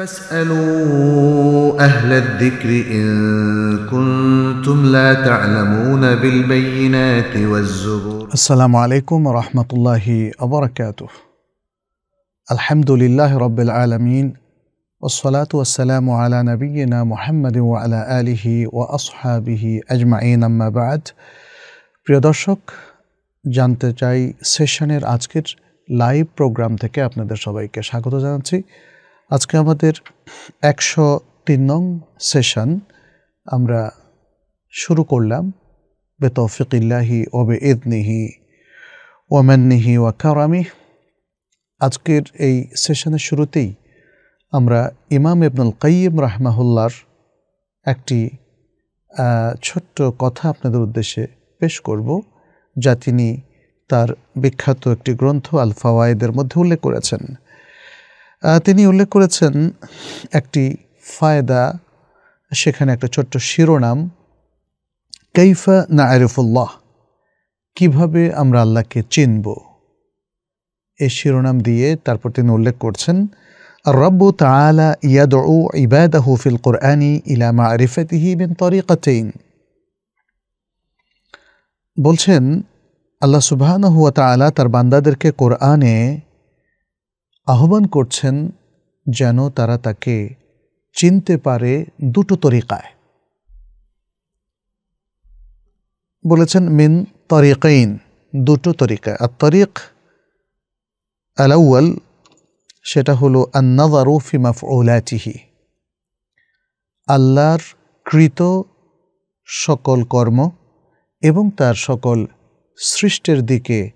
فاسألوا أهل الذكر إن كنتم لا تعلمون بالبينات والزبور السلام عليكم ورحمة الله وبركاته الحمد لله رب العالمين والصلاة والسلام على نبينا محمد وعلى آله وأصحابه أجمعين أما بعد প্রিয় দর্শক জানতে চাই সেশনের আজকের লাইভ প্রোগ্রাম থেকে আপনাদের সবাইকে স্বাগত জানাচ্ছি আজকে আমাদের একশো তিন নং সেশন। আমরা শুরু করলাম। বেতফিকিল্লাহি ওবে ইদনিহি ওয়ামান্নিহি ওয়া কারামি। আজকের এই সেশনের শুরুতেই আমরা ইমাম ইবনুল কাইম রাহমাহুল্লার একটি ছোট্ট কথা আপনাদের উদ্দেশ্যে পেশ করব, যা তিনি তার বিখ্যাত একটি গ্রন্থ আল ফাওয়ায়েদের মধ্যে উল্লেখ করেছেন। তিনি উল্লেখ করেছেন একটি ফায়দা সেখানে একটা ছোট্ট শিরোনাম কৈফা না আরিফুল্লাহ কিভাবে আমরা আল্লাহকে চিনব এই শিরোনাম দিয়ে তারপর তিনি উল্লেখ করছেন الرب تعالى يدعو عباده في القرآن إلى معرفته من طريقتين বলছেন আল্লাহ সুবহানাহু হুয়া তাআলা তার বান্দাদেরকে কোরআনে আহ্বান করছেন যেন তারা তাকে চিনতে পারে দুটো তরিকায়। বলেছেন, মিন তরিকাইন, দুটো তরিকায়। আর তরিক আলাউয়াল সেটা হলো আন্নাদারু আল্লাহর কৃত সকল কর্ম এবং তার সকল সৃষ্টের দিকে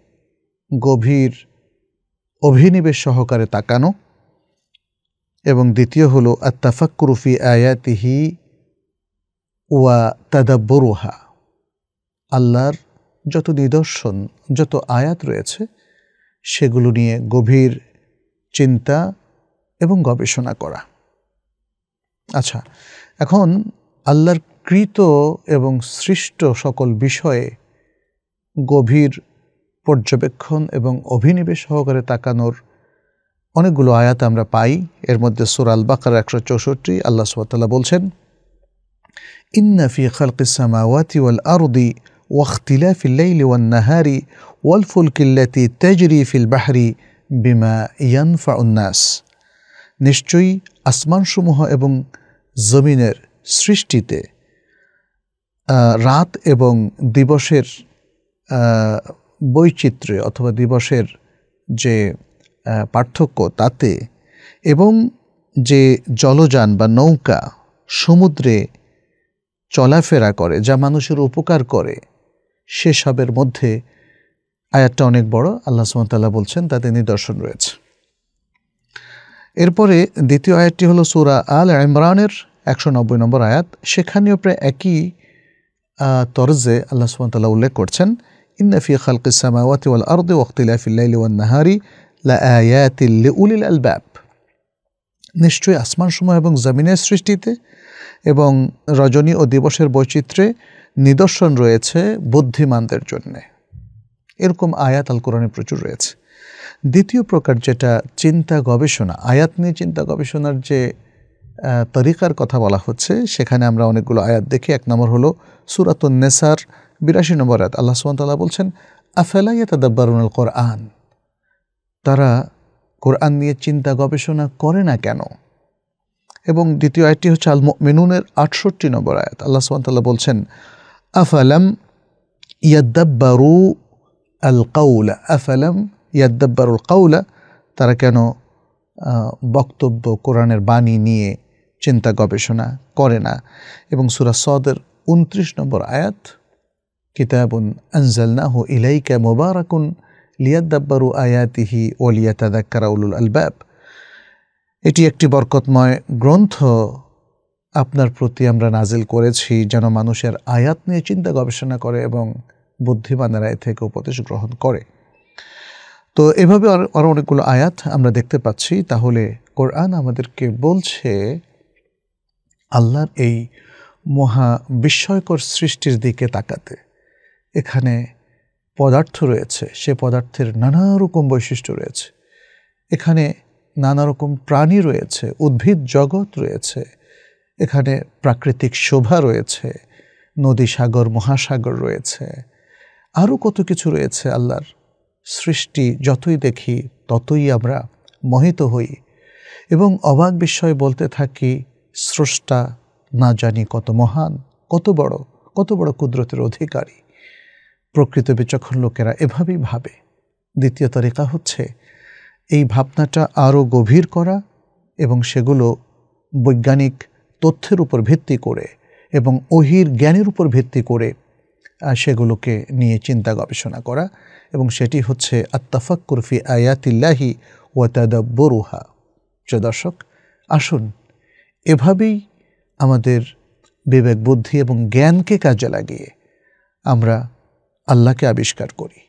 গভীর অভিনিবেশ সহকারে তাকানো এবং দ্বিতীয় হল আত্তাফাক্কুরুফি আয়াতিহি ওয়া তাদাব্বরুহা। আল্লাহর যত নিদর্শন, যত আয়াত রয়েছে, সেগুলো নিয়ে গভীর চিন্তা এবং গবেষণা করা। আচ্ছা এখন আল্লাহর কৃত এবং সৃষ্ট সকল বিষয়ে গভীর পর্যবেক্ষণ এবং অভিনিবেশ সহকারে তাকানোর অনেকগুলো আয়াত আমরা পাই এর মধ্যে সুরাল বাকার একশো চৌষট্টি আল্লাহ সুবতাল্লাহ বলছেন ইন্নাফি খালকিসামাওয়াতি ওয়াল আরদি واختلاف الليل والنهار والفلك التي تجري في البحر বিমা ইয়ানফা উন্নাস নিশ্চয়ই আসমানসমূহ এবং জমিনের সৃষ্টিতে রাত এবং দিবসের বৈচিত্র্য অথবা দিবসের যে পার্থক্য তাতে এবং যে জলযান বা নৌকা সমুদ্রে চলাফেরা করে, যা মানুষের উপকার করে, সেসবের মধ্যে আয়াতটা অনেক বড়। আল্লাহ সুমতাল্লাহ বলছেন, তাতে নিদর্শন রয়েছে। এরপরে দ্বিতীয় আয়াতটি হলো সুরা আল ইমরানের একশো নব্বই নম্বর আয়াত। সেখানেও প্রায় একই তরজে আল্লাহ সুমতাল্লাহ উল্লেখ করছেন ইন্নাফি খালকিসামাওয়াতি ওয়াল আরদে ওয়াক্তিলাফিল্লাইলি ওয়ান নাহারি লা আয়াতিল্লি উলিল আলবাব নিশ্চয়ই আসমানসমূহ এবং জমিনের সৃষ্টিতে এবং রজনী ও দিবসের বৈচিত্র্যে নিদর্শন রয়েছে বুদ্ধিমানদের জন্যে। এরকম আয়াত আল কোরআনে প্রচুর রয়েছে। দ্বিতীয় প্রকার যেটা চিন্তা গবেষণা, আয়াত নিয়ে চিন্তা গবেষণার যে তরিকার কথা বলা হচ্ছে, সেখানে আমরা অনেকগুলো আয়াত দেখি। এক নম্বর হলো সুরাতুন নেসার বিরাশি নম্বর আয়াত, আল্লাহ সুমতাল্লাহ বলছেন আফেলাইয়া তাদাব্বারুল কোরআন তারা কোরআন নিয়ে চিন্তা গবেষণা করে না কেন? এবং দ্বিতীয় আয়টি হচ্ছে আল মেনুনের আটষট্টি নম্বর আয়াত, আল্লাহ সুমতাল্লাহ বলছেন, আফালাম ইয়াদ্দাব্বারু আল কাউলা আফালাম ইয়াদ্দাব্বারুল কাউলা তারা কেন বক্তব্য কোরআনের বাণী নিয়ে চিন্তা গবেষণা করে না? এবং সুরা সদের উনত্রিশ নম্বর আয়াত কিতাবুন আনজালনাহু ইলাইকা মোবারকুন লিয়াদ্দাব্বারু আয়াতিহি ওলিয়াতাদাক্কারা উলুল আলবাব। এটি একটি বরকতময় গ্রন্থ আপনার প্রতি আমরা নাজিল করেছি যেন মানুষের আয়াত নিয়ে চিন্তা গবেষণা করে এবং বুদ্ধিমানেরা এ থেকে উপদেশ গ্রহণ করে। তো এভাবে আরও অনেকগুলো আয়াত আমরা দেখতে পাচ্ছি। তাহলে কোরআন আমাদেরকে বলছে, আল্লাহর এই মহা বিস্ময়কর সৃষ্টির দিকে তাকাতে। এখানে পদার্থ রয়েছে, সে পদার্থের নানা রকম বৈশিষ্ট্য রয়েছে। এখানে নানা রকম প্রাণী রয়েছে, উদ্ভিদ জগৎ রয়েছে, এখানে প্রাকৃতিক শোভা রয়েছে, নদী সাগর, মহাসাগর রয়েছে, আরও কত কিছু রয়েছে আল্লাহর সৃষ্টি যতই দেখি ততই আমরা মোহিত হই। এবং অবাক বিস্ময় বলতে থাকি, স্রষ্টা না জানি কত মহান, কত বড় কত বড় কুদরতের অধিকারী। প্রকৃত বিচক্ষণ লোকেরা এভাবেই ভাবে। দ্বিতীয় তরিকা হচ্ছে, এই ভাবনাটা আরও গভীর করা এবং সেগুলো বৈজ্ঞানিক তথ্যের উপর ভিত্তি করে এবং ওহির জ্ঞানের উপর ভিত্তি করে সেগুলোকে নিয়ে চিন্তা গবেষণা করা এবং সেটি হচ্ছে আত্তাফাক কুরফি আয়াতিল্লাহি ওয়াতাদাব্বরুহা প্রিয় দর্শক, আসুন, এভাবেই আমাদের বিবেক বুদ্ধি এবং জ্ঞানকে কাজে লাগিয়ে আমরা আল্লাহকে আবিষ্কার করি।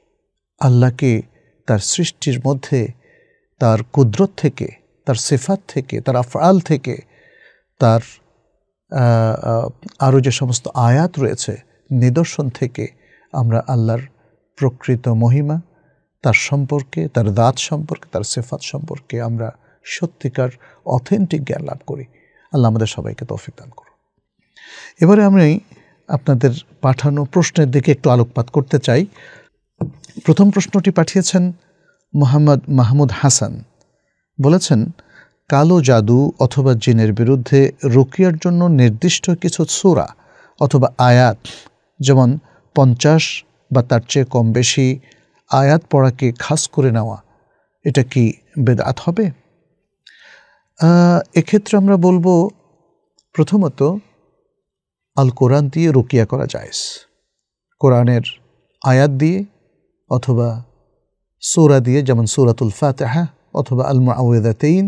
আল্লাহকে তার সৃষ্টির মধ্যে, তার কুদরত থেকে, তার সেফাত থেকে, তার আফআল থেকে, তার আরও যে সমস্ত আয়াত রয়েছে, নিদর্শন থেকে আমরা আল্লাহর প্রকৃত মহিমা, তার সম্পর্কে, তার দাঁত সম্পর্কে, তার সেফাত সম্পর্কে আমরা সত্যিকার, অথেন্টিক জ্ঞান লাভ করি। আল্লাহ আমাদের সবাইকে তৌফিক দান করুন। এবারে আমি আপনাদের পাঠানো প্রশ্নের দিকে একটু আলোকপাত করতে চাই। প্রথম প্রশ্নটি পাঠিয়েছেন মোহাম্মদ মাহমুদ হাসান। বলেছেন, কালো জাদু অথবা জিনের বিরুদ্ধে রুকিয়ার জন্য নির্দিষ্ট কিছু সুরা অথবা আয়াত, যেমন পঞ্চাশ বা তার চেয়ে কম বেশি আয়াত পড়াকে খাস করে নেওয়া, এটা কি বেদাত হবে? এক্ষেত্রে আমরা বলব, প্রথমত আল কোরআন দিয়ে রুকিয়া করা যায় কোরআনের আয়াত দিয়ে অথবা সোরা দিয়ে, যেমন সুরাতুল ফাতেহা অথবা আল মাউদাতেইন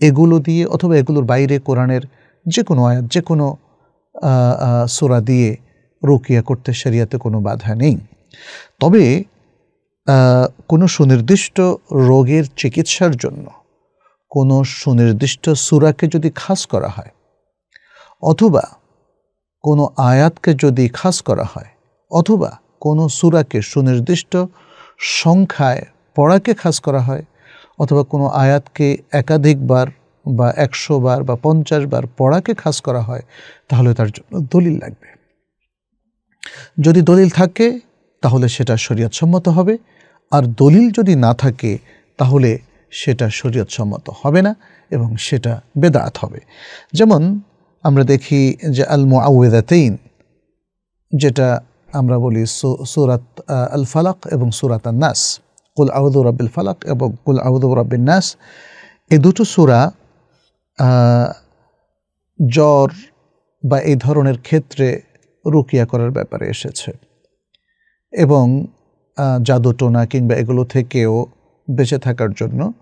এগুলো দিয়ে অথবা এগুলোর বাইরে কোরআনের যে কোনো আয়াত যে কোনো সোরা দিয়ে রুকিয়া করতে শরিয়াতে কোনো বাধা নেই। তবে কোনো সুনির্দিষ্ট রোগের চিকিৎসার জন্য কোনো সুনির্দিষ্ট সুরাকে যদি খাস করা হয়, অথবা কোনো আয়াতকে যদি খাস করা হয়, অথবা কোনো সুরাকে সুনির্দিষ্ট সংখ্যায় পড়াকে খাস করা হয়, অথবা কোনো আয়াতকে একাধিকবার বা একশো বার বা পঞ্চাশ বার পড়াকে খাস করা হয়, তাহলে তার জন্য দলিল লাগবে। যদি দলিল থাকে, তাহলে সেটা শরীয়তসম্মত হবে, আর দলিল যদি না থাকে, তাহলে সেটা শরীয়তসম্মত হবে না এবং সেটা বেদাত হবে। যেমন আমরা দেখি যে আল মুআউদাতেইন যেটা আমরা বলি সুরাত আল ফালাক এবং সুরাত নাস কুল আউদ রব্বিল ফালাক এবং কুল আউদ রব্বিন নাস এই দুটো সুরা জ্বর বা এই ধরনের ক্ষেত্রে রুকিয়া করার ব্যাপারে এসেছে। এবং জাদু টোনা কিংবা এগুলো থেকেও বেঁচে থাকার জন্য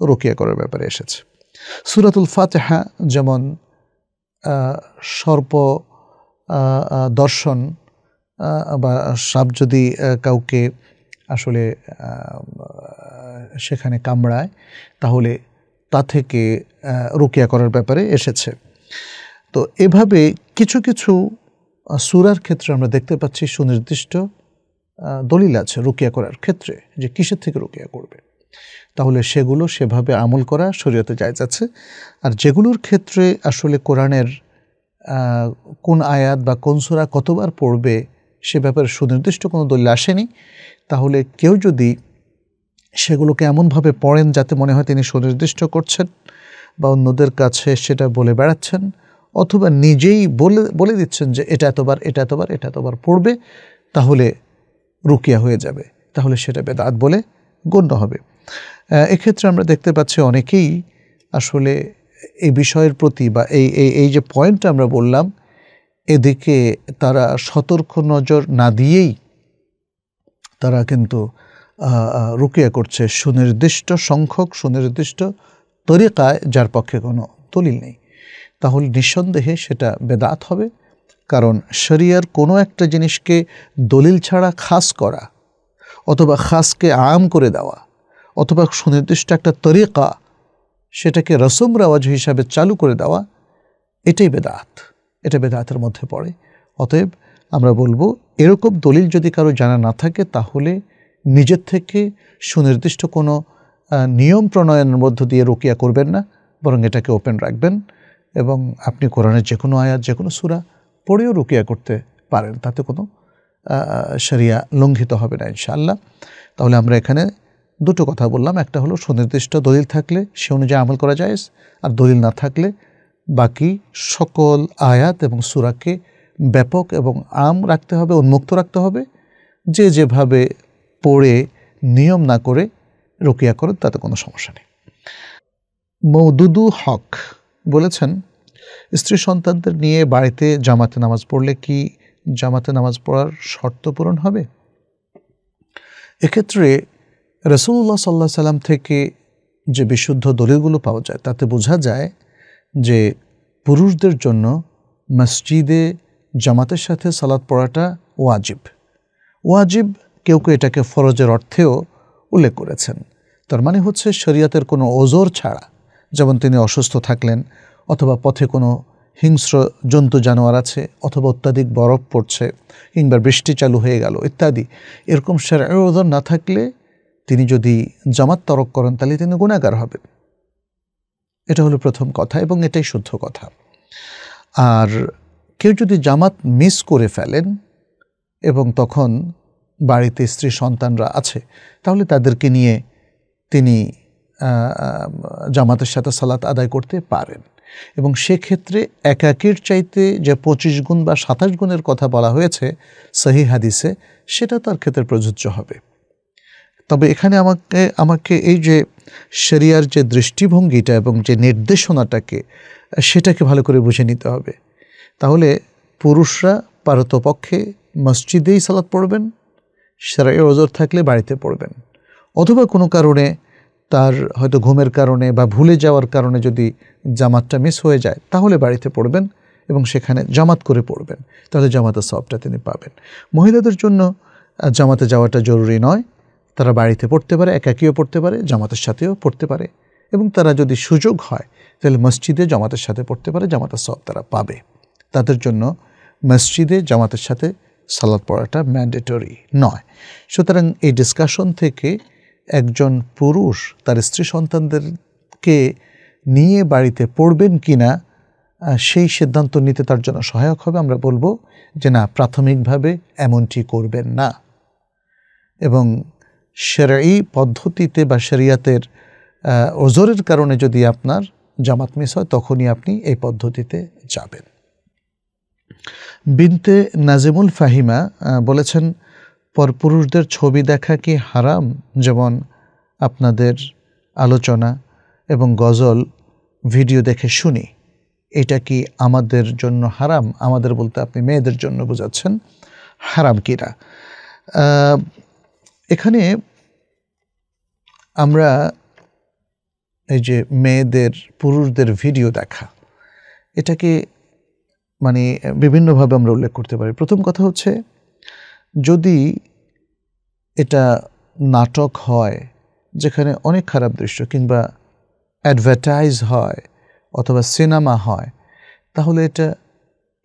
রুকিয়া করার ব্যাপারে এসেছে। সুরাতুল ফাতেহা যেমন সর্প দর্শন বা সাপ যদি কাউকে আসলে সেখানে কামড়ায়, তাহলে তা থেকে রুকিয়া করার ব্যাপারে এসেছে। তো এভাবে কিছু কিছু সুরার ক্ষেত্রে আমরা দেখতে পাচ্ছি সুনির্দিষ্ট দলিল আছে রুকিয়া করার ক্ষেত্রে, যে কিসের থেকে রুকিয়া করবে। তাহলে সেগুলো সেভাবে আমল করা শরীয়তে যায় যাচ্ছে আর যেগুলোর ক্ষেত্রে আসলে কোরআনের কোন আয়াত বা কোন সুরা কতবার পড়বে সে ব্যাপারে সুনির্দিষ্ট কোনো দলিল আসেনি। তাহলে কেউ যদি সেগুলোকে এমনভাবে পড়েন যাতে মনে হয় তিনি সুনির্দিষ্ট করছেন বা অন্যদের কাছে সেটা বলে বেড়াচ্ছেন অথবা নিজেই বলে বলে দিচ্ছেন যে এটা এতবার এটা এতবার এটা এতবার পড়বে, তাহলে রুকিয়া হয়ে যাবে। তাহলে সেটা বেদাত বলে গণ্য হবে। এক্ষেত্রে আমরা দেখতে পাচ্ছি অনেকেই আসলে এই বিষয়ের প্রতি বা এই এই এই যে পয়েন্টটা আমরা বললাম, এদিকে তারা সতর্ক নজর না দিয়েই তারা কিন্তু রুকিয়া করছে। সুনির্দিষ্ট সংখ্যক, সুনির্দিষ্ট তরিকায় যার পক্ষে কোনো দলিল নেই। তাহলে নিঃসন্দেহে সেটা বেদাত হবে, কারণ শরিয়ার কোনো একটা জিনিসকে দলিল ছাড়া খাস করা অথবা খাসকে আম করে দেওয়া অথবা সুনির্দিষ্ট একটা তরিকা সেটাকে রসম রেওয়াজ হিসাবে চালু করে দেওয়া, এটাই বেদাত। এটা বেদাতের মধ্যে পড়ে। অতএব আমরা বলব, এরকম দলিল যদি কারও জানা না থাকে, তাহলে নিজের থেকে সুনির্দিষ্ট কোনো নিয়ম প্রণয়নের মধ্য দিয়ে রুকিয়া করবেন না, বরং এটাকে ওপেন রাখবেন এবং আপনি কোরআনের যে কোনো আয়াত যে কোনো সুরা পড়েও রুকিয়া করতে পারেন। তাতে কোনো শরিয়া লঙ্ঘিত হবে না ইনশাআল্লাহ। তাহলে আমরা এখানে দুটো কথা বললাম। একটা হলো, সুনির্দিষ্ট দলিল থাকলে, সে অনুযায়ী আমল করা যায় আর দলিল না থাকলে, বাকি সকল আয়াত এবং সুরাকে ব্যাপক এবং আম রাখতে হবে, উন্মুক্ত রাখতে হবে। যে যেভাবে পড়ে, নিয়ম না করে রকিয়া করে তাতে কোনো সমস্যা নেই। মৌদুদু হক বলেছেন, স্ত্রী সন্তানদের নিয়ে বাড়িতে জামাতে নামাজ পড়লে কি জামাতে নামাজ পড়ার শর্ত পূরণ হবে? এক্ষেত্রে রসুল্লাহ সাল্লাহ সাল্লাম থেকে যে বিশুদ্ধ দলিলগুলো পাওয়া যায়, তাতে বোঝা যায় যে পুরুষদের জন্য মসজিদে জামাতের সাথে সালাদ পড়াটা ওয়াজিব। ওয়াজিব কেউ কেউ এটাকে ফরজের অর্থেও উল্লেখ করেছেন। তার মানে হচ্ছে শরীয়তের কোনো ওজোর ছাড়া, যেমন তিনি অসুস্থ থাকলেন অথবা পথে কোনো হিংস্র জন্তু জানোয়ার আছে অথবা অত্যাধিক বরফ পড়ছে কিংবা বৃষ্টি চালু হয়ে গেল ইত্যাদি, এরকম সেরার ওজোর না থাকলে তিনি যদি জামাত তরক করেন, তাহলে তিনি গুণাগার হবেন। এটা হলো প্রথম কথা এবং এটাই শুদ্ধ কথা। আর কেউ যদি জামাত মিস করে ফেলেন এবং তখন বাড়িতে স্ত্রী সন্তানরা আছে, তাহলে তাদেরকে নিয়ে তিনি জামাতের সাথে সালাত আদায় করতে পারেন। এবং সেক্ষেত্রে একাকির চাইতে যে পঁচিশ গুণ বা সাতাশ গুণের কথা বলা হয়েছে সহি হাদিসে, সেটা তার ক্ষেত্রে প্রযোজ্য হবে। তবে এখানে আমাকে আমাকে এই যে শরিয়ার যে দৃষ্টিভঙ্গিটা এবং যে নির্দেশনাটাকে, সেটাকে ভালো করে বুঝে নিতে হবে। তাহলে পুরুষরা পারতপক্ষে মসজিদেই সালাদ পড়বেন সেরাই ওজোর থাকলে বাড়িতে পড়বেন। অথবা কোনো কারণে তার হয়তো ঘুমের কারণে বা ভুলে যাওয়ার কারণে যদি জামাতটা মিস হয়ে যায়, তাহলে বাড়িতে পড়বেন এবং সেখানে জামাত করে পড়বেন। তাহলে জামাতের সবটা তিনি পাবেন। মহিলাদের জন্য জামাতে যাওয়াটা জরুরি নয়। তারা বাড়িতে পড়তে পারে, একাকিও পড়তে পারে, জামাতের সাথেও পড়তে পারে। এবং তারা যদি সুযোগ হয়, তাহলে মসজিদে জামাতের সাথে পড়তে পারে, জামাতের সব তারা পাবে। তাদের জন্য মসজিদে জামাতের সাথে সালাদ পড়াটা ম্যান্ডেটরি নয়। সুতরাং এই ডিসকাশন থেকে একজন পুরুষ তার স্ত্রী সন্তানদেরকে নিয়ে বাড়িতে পড়বেন কি না সেই সিদ্ধান্ত নিতে তার জন্য সহায়ক হবে, আমরা বলব যে না, প্রাথমিকভাবে এমনটি করবেন না। এবং সেরাই পদ্ধতিতে বা শরিয়াতের ওজোরের কারণে যদি আপনার জামাত মিস হয়, তখনই আপনি এই পদ্ধতিতে যাবেন। বিনতে নাজিমুল ফাহিমা বলেছেন, পরপুরুষদের ছবি দেখা কি হারাম? যেমন আপনাদের আলোচনা এবং গজল, ভিডিও দেখে শুনি। এটা কি আমাদের জন্য হারাম? আমাদের বলতে আপনি মেয়েদের জন্য বোঝাচ্ছেন, হারাম কিনা? এখানে আমরা এই যে মেয়েদের, পুরুষদের ভিডিও দেখা, এটাকে মানে বিভিন্নভাবে আমরা উল্লেখ করতে পারি। প্রথম কথা হচ্ছে, যদি এটা নাটক হয় যেখানে অনেক খারাপ দৃশ্য কিংবা অ্যাডভার্টাইজ হয় অথবা সিনেমা হয়, তাহলে এটা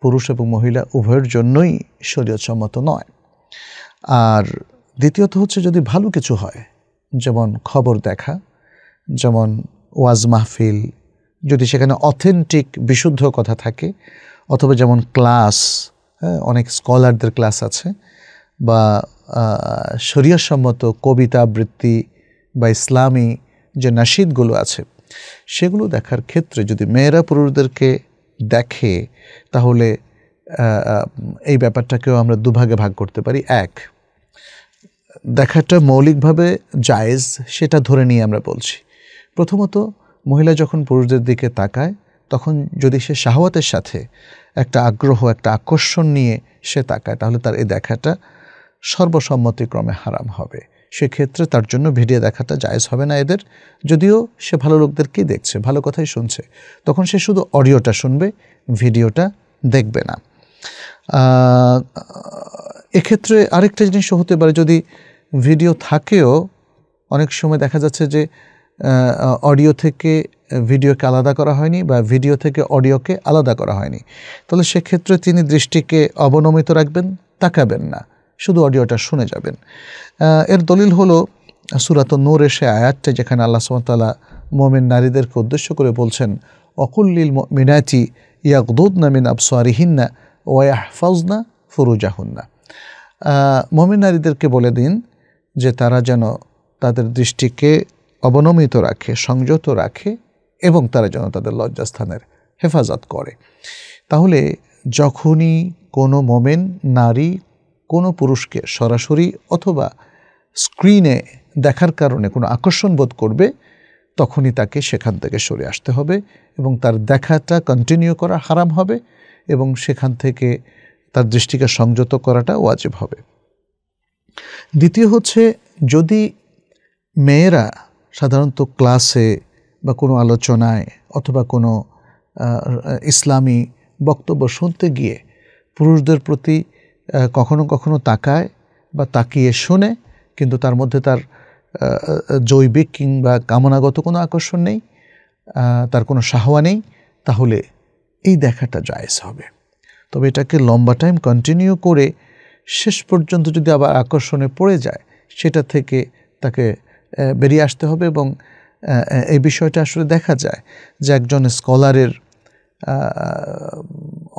পুরুষ এবং মহিলা উভয়ের জন্যই শরীয়তসম্মত নয়। আর দ্বিতীয়ত হচ্ছে যদি ভালো কিছু হয়, যেমন খবর দেখা, যেমন ওয়াজ মাহফিল, যদি সেখানে অথেন্টিক বিশুদ্ধ কথা থাকে, অথবা যেমন ক্লাস হ্যাঁ অনেক স্কলারদের ক্লাস আছে, বা শরীয়সম্মত কবিতা, আবৃত্তি বা ইসলামী যে নাসিদগুলো আছে, সেগুলো দেখার ক্ষেত্রে যদি মেয়েরা পুরুষদেরকে দেখে, তাহলে এই ব্যাপারটাকেও আমরা দুভাগে ভাগ করতে পারি। এক দেখাটা মৌলিকভাবে জায়েজ, সেটা ধরে নিয়ে আমরা বলছি। প্রথমত, মহিলা যখন পুরুষদের দিকে তাকায়, তখন যদি সে শাহওয়াতের সাথে একটা আগ্রহ, একটা আকর্ষণ নিয়ে সে তাকায়, তাহলে তার এই দেখাটা সর্বসম্মতিক্রমে হারাম হবে। সেক্ষেত্রে তার জন্য ভিডিও দেখাটা জায়েজ হবে না এদের। যদিও সে ভালো লোকদেরকেই দেখছে, ভালো কথাই শুনছে, তখন সে শুধু অডিওটা শুনবে, ভিডিওটা দেখবে না। এক্ষেত্রে আরেকটা জিনিসও হতে পারে, যদি ভিডিও থাকেও, অনেক সময় দেখা যাচ্ছে যে অডিও থেকে ভিডিওকে আলাদা করা হয়নি বা ভিডিও থেকে অডিওকে আলাদা করা হয়নি। তাহলে সেক্ষেত্রে তিনি দৃষ্টিকে অবনমিত রাখবেন, তাকাবেন না, শুধু অডিওটা শুনে যাবেন। এর দলিল হলো, সুরাত নূরের সে আয়াতটা যেখানে আল্লাহ সুমতাল্লাহ মোমেন নারীদেরকে উদ্দেশ্য করে বলছেন অকুল্লিল মিনাতি ইয়াকদুদনা মিন আবসারিহিন্না ওয়াহফাজনা ফুরুজাহুন্না। মমিন নারীদেরকে বলে দিন যে তারা যেন তাদের দৃষ্টিকে অবনমিত রাখে, সংযত রাখে এবং তারা যেন তাদের লজ্জাস্থানের হেফাজত করে। তাহলে যখনই কোনো মোমেন নারী কোনো পুরুষকে সরাসরি অথবা স্ক্রিনে দেখার কারণে কোনো আকর্ষণ বোধ করবে, তখনই তাকে সেখান থেকে সরে আসতে হবে এবং তার দেখাটা কন্টিনিউ করা হারাম হবে এবং সেখান থেকে তার দৃষ্টিকে সংযত করাটা ওয়াজিব হবে। দ্বিতীয় হচ্ছে, যদি মেয়েরা সাধারণত ক্লাসে বা কোনো আলোচনায় অথবা কোনো ইসলামী বক্তব্য শুনতে গিয়ে পুরুষদের প্রতি কখনো কখনো তাকায় বা তাকিয়ে শোনে, কিন্তু তার মধ্যে তার জৈবিক কিংবা কামনাগত কোনো আকর্ষণ নেই তার কোনো সাহওয়া নেই, তাহলে এই দেখাটা জায়জ হবে। তবে এটাকে লম্বা টাইম কন্টিনিউ করে শেষ পর্যন্ত যদি আবার আকর্ষণে পড়ে যায়, সেটা থেকে তাকে বেরিয়ে আসতে হবে এবং এই বিষয়টা আসলে দেখা যায় যে একজন স্কলারের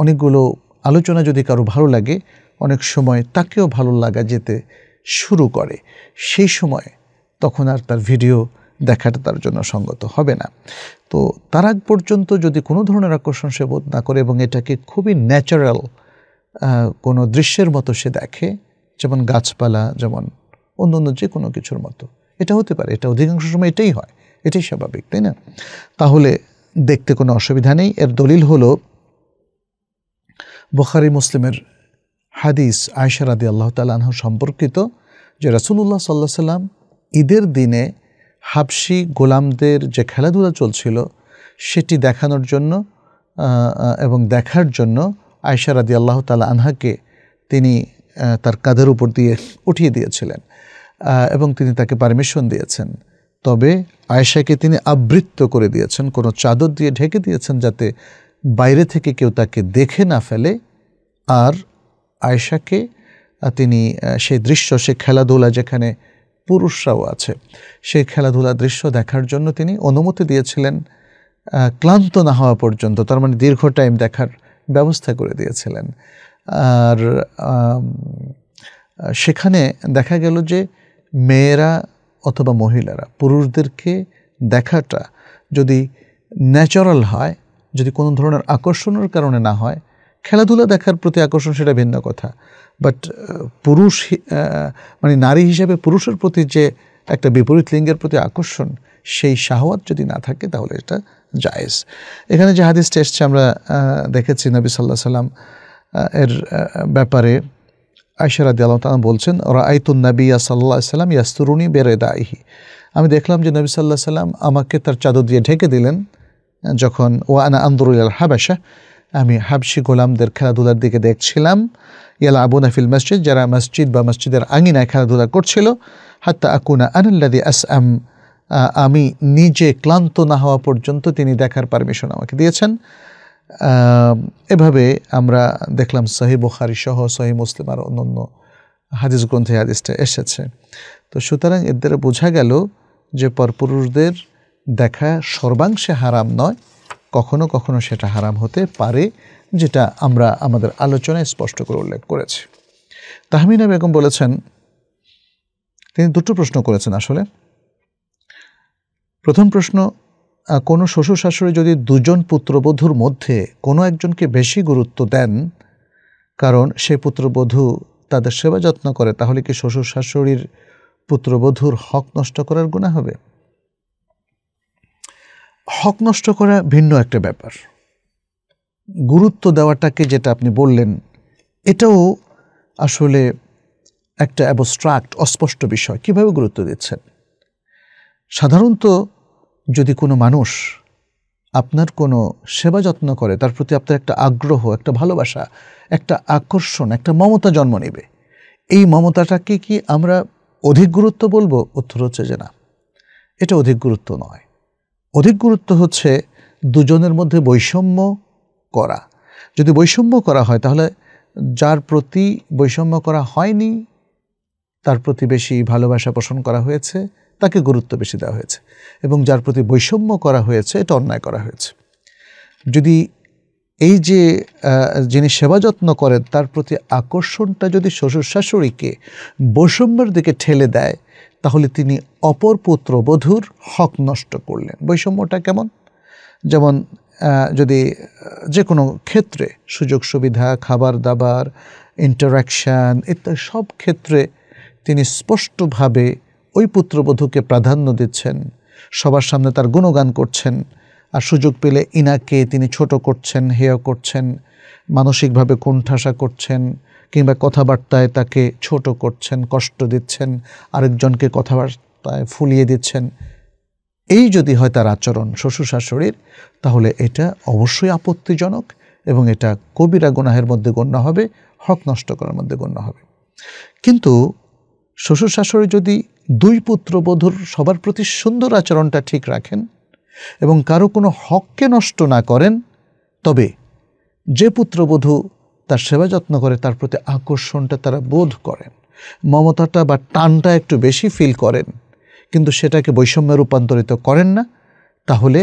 অনেকগুলো আলোচনা যদি কারও ভালো লাগে, অনেক সময় তাকেও ভালো লাগা যেতে শুরু করে। সেই সময় তখন আর তার ভিডিও দেখাটা তার জন্য সঙ্গত হবে না। তো তার আগ পর্যন্ত যদি কোনো ধরনের আকর্ষণ সে বোধ না করে এবং এটাকে খুবই ন্যাচারাল কোনো দৃশ্যের মতো সে দেখে, যেমন গাছপালা, যেমন অন্য অন্য যে কোনো কিছুর মতো, এটা হতে পারে, এটা অধিকাংশ সময় এটাই হয়, এটাই স্বাভাবিক, তাই না? তাহলে দেখতে কোনো অসুবিধা নেই। এর দলিল হলো, বখারি মুসলিমের হাদিস আয়সা রাদি আল্লাহ তালাহ সম্পর্কিত যে রাসুল্লাহ সাল্লাহ সাল্লাম ঈদের দিনে হাবসি গোলামদের যে খেলাধুলা চলছিল, সেটি দেখানোর জন্য এবং দেখার জন্য আয়সা রাদি আল্লাহ তালা আনহাকে তিনি তার কাঁধের উপর দিয়ে উঠিয়ে দিয়েছিলেন এবং তিনি তাকে পারমিশন দিয়েছেন। তবে আয়সাকে তিনি আবৃত্ত করে দিয়েছেন, কোনো চাদর দিয়ে ঢেকে দিয়েছেন যাতে বাইরে থেকে কেউ তাকে দেখে না ফেলে। আর আয়সাকে তিনি সেই দৃশ্য সে খেলাধুলা যেখানে পুরুষরাও আছে। সেই খেলাধুলা দৃশ্য দেখার জন্য তিনি অনুমতি দিয়েছিলেন ক্লান্ত না হওয়া পর্যন্ত, তার মানে দীর্ঘ টাইম দেখার ব্যবস্থা করে দিয়েছিলেন। আর সেখানে দেখা গেল যে মেয়েরা অথবা মহিলারা পুরুষদেরকে দেখাটা যদি ন্যাচারাল হয়, যদি কোনো ধরনের আকর্ষণের কারণে না হয়, খেলাধুলা দেখার প্রতি আকর্ষণ সেটা ভিন্ন কথা। বাট পুরুষ মানে নারী হিসাবে পুরুষের প্রতি যে একটা বিপরীত লিঙ্গের প্রতি আকর্ষণ, সেই শাহওয়াত যদি না থাকে, তাহলে এটা জায়েজ। এখানে যে হাদিসটা এসছে আমরা দেখেছি নবী সাল্লাহ সাল্লাম এর ব্যাপারে। আয়সারাদি আল্লাহ তালা বলছেন ওরা আইতুন নবী সাল্লাহ সাল্লাম ইয়াস্তুরুনি বেরে দাহি আমি দেখলাম যে নবী সাল্লাহ সাল্লাম আমাকে তার চাদর দিয়ে ঢেকে দিলেন, যখন ও আনা আন্দরুল হাবাসা আমি হাবসি গোলামদের খেলাধুলার দিকে দেখছিলাম ইয়ালা আবু নাফিল মসজিদ যারা মসজিদ বা মসজিদের আঙিনায় খেলাধুলা করছিল, হাত্তা আকুনা আনুল্লাদি আস আম আমি নিজে ক্লান্ত না হওয়া পর্যন্ত তিনি দেখার পারমিশন আমাকে দিয়েছেন। এভাবে আমরা দেখলাম সহি বুখারি সহ সহি মুসলিম আর অন্য হাদিস গ্রন্থে হাদিসটা এসেছে। তো সুতরাং এর দ্বারা বোঝা গেল যে পরপুরুষদের দেখা সর্বাংশে হারাম নয়, কখনো কখনো সেটা হারাম হতে পারে। যেটা আমরা আমাদের আলোচনায় স্পষ্ট করে উল্লেখ করেছি। তাহমিনা বেগম বলেছেন, তিনি দুটো প্রশ্ন করেছেন আসলে। প্রথম প্রশ্ন কোনো শ্বশুর শাশুড়ি যদি দুজন পুত্রবধূর মধ্যে কোনো একজনকে বেশি গুরুত্ব দেন, কারণ সে পুত্রবধূ তাদের সেবা যত্ন করে, তাহলে কি শ্বশুর শাশুড়ির পুত্রবধূর হক নষ্ট করার গুণা হবে? হক নষ্ট করা ভিন্ন একটা ব্যাপার। গুরুত্ব দেওয়াটাকে যেটা আপনি বললেন, এটাও আসলে একটা অ্যাবস্ট্রাক্ট অস্পষ্ট বিষয়। কীভাবে গুরুত্ব দিচ্ছেন? সাধারণত যদি কোনো মানুষ আপনার কোনো সেবা যত্ন করে, তার প্রতি আপনার একটা আগ্রহ, একটা ভালোবাসা, একটা আকর্ষণ, একটা মমতা জন্ম নেবে, এই মমতাটাকে কি আমরা অধিক গুরুত্ব বলব? উত্তর হচ্ছে যে না। এটা অধিক গুরুত্ব নয়। অধিক গুরুত্ব হচ্ছে দুজনের মধ্যে বৈষম্য করা। যদি বৈষম্য করা হয়, তাহলে যার প্রতি বৈষম্য করা হয়নি, তার প্রতি বেশি ভালোবাসা পোষণ করা হয়েছে, তাকে গুরুত্ব বেশি দেওয়া হয়েছে। এবং যার প্রতি বৈষম্য করা হয়েছে, এটা অন্যায় করা হয়েছে। যদি এই যে যিনি সেবা যত্ন করেন, তার প্রতি আকর্ষণটা যদি শ্বশুর শাশুড়িকে বৈষম্যের দিকে ঠেলে দেয়, তাহলে তিনি অপর পুত্র বধূর হক নষ্ট করলেন। বৈষম্যটা কেমন? যেমন যদি যে কোনো ক্ষেত্রে সুযোগ সুবিধা, খাবার দাবার ইন্টারাকশান ইত্যাদি সব ক্ষেত্রে তিনি স্পষ্টভাবে ওই পুত্রবধূকে প্রাধান্য দিচ্ছেন। সবার সামনে তার গুণগান করছেন আর সুযোগ পেলে ইনাকে তিনি ছোট করছেন, হেয় করছেন, মানসিকভাবে কোণঠাসা করছেন কিংবা কথাবার্তায় তাকে ছোট করছেন, কষ্ট দিচ্ছেন, আরেকজনকে কথাবার্তায় ফুলিয়ে দিচ্ছেন। এই যদি হয় তার আচরণ শ্বশুর শাশুড়ির, তাহলে এটা অবশ্যই আপত্তিজনক এবং এটা কবিরা গুনাহের মধ্যে গণ্য হবে, হক নষ্ট করার মধ্যে গণ্য হবে। কিন্তু শ্বশুর শাশুড়ি যদি দুই পুত্রবধূর সবার প্রতি সুন্দর আচরণটা ঠিক রাখেন এবং কারও কোনো হককে নষ্ট না করেন, তবে যে পুত্রবধূ তার সেবা যত্ন করে, তার প্রতি আকর্ষণটা তারা বোধ করেন, মমতাটা বা টানটা একটু বেশি ফিল করেন কিন্তু সেটাকে বৈষম্যে রূপান্তরিত করেন না, তাহলে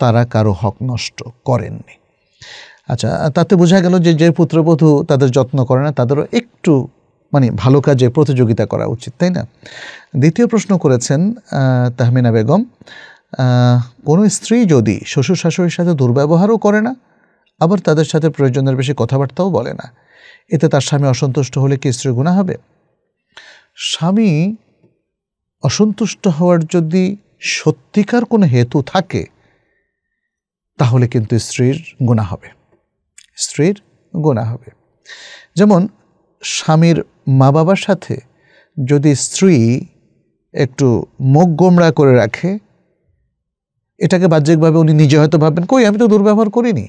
তারা কারও হক নষ্ট করেননি। আচ্ছা তাতে বোঝা গেল যে যে পুত্রবধূ তাদের যত্ন করে না, তাদেরও একটু মানে ভালো কাজে প্রতিযোগিতা করা উচিত, তাই না? দ্বিতীয় প্রশ্ন করেছেন তাহমিনা বেগম কোনো স্ত্রী যদি শ্বশুর শাশুড়ির সাথে দুর্ব্যবহারও করে না, আবার তাদের সাথে প্রয়োজনের বেশি কথাবার্তাও বলে না, এতে তার স্বামী অসন্তুষ্ট হলে কি স্ত্রী গুণা হবে? স্বামী অসন্তুষ্ট হওয়ার যদি সত্যিকার কোনো হেতু থাকে, তাহলে কিন্তু স্ত্রীর গুণা হবে। স্ত্রীর গুণা হবে। যেমন স্বামীর মা বাবার সাথে যদি স্ত্রী একটু মুখ গোমড়া করে রাখে, এটাকে বাহ্যিকভাবে উনি নিজে হয়তো ভাববেন, কই, আমি তো দুর্ব্যবহার করিনি।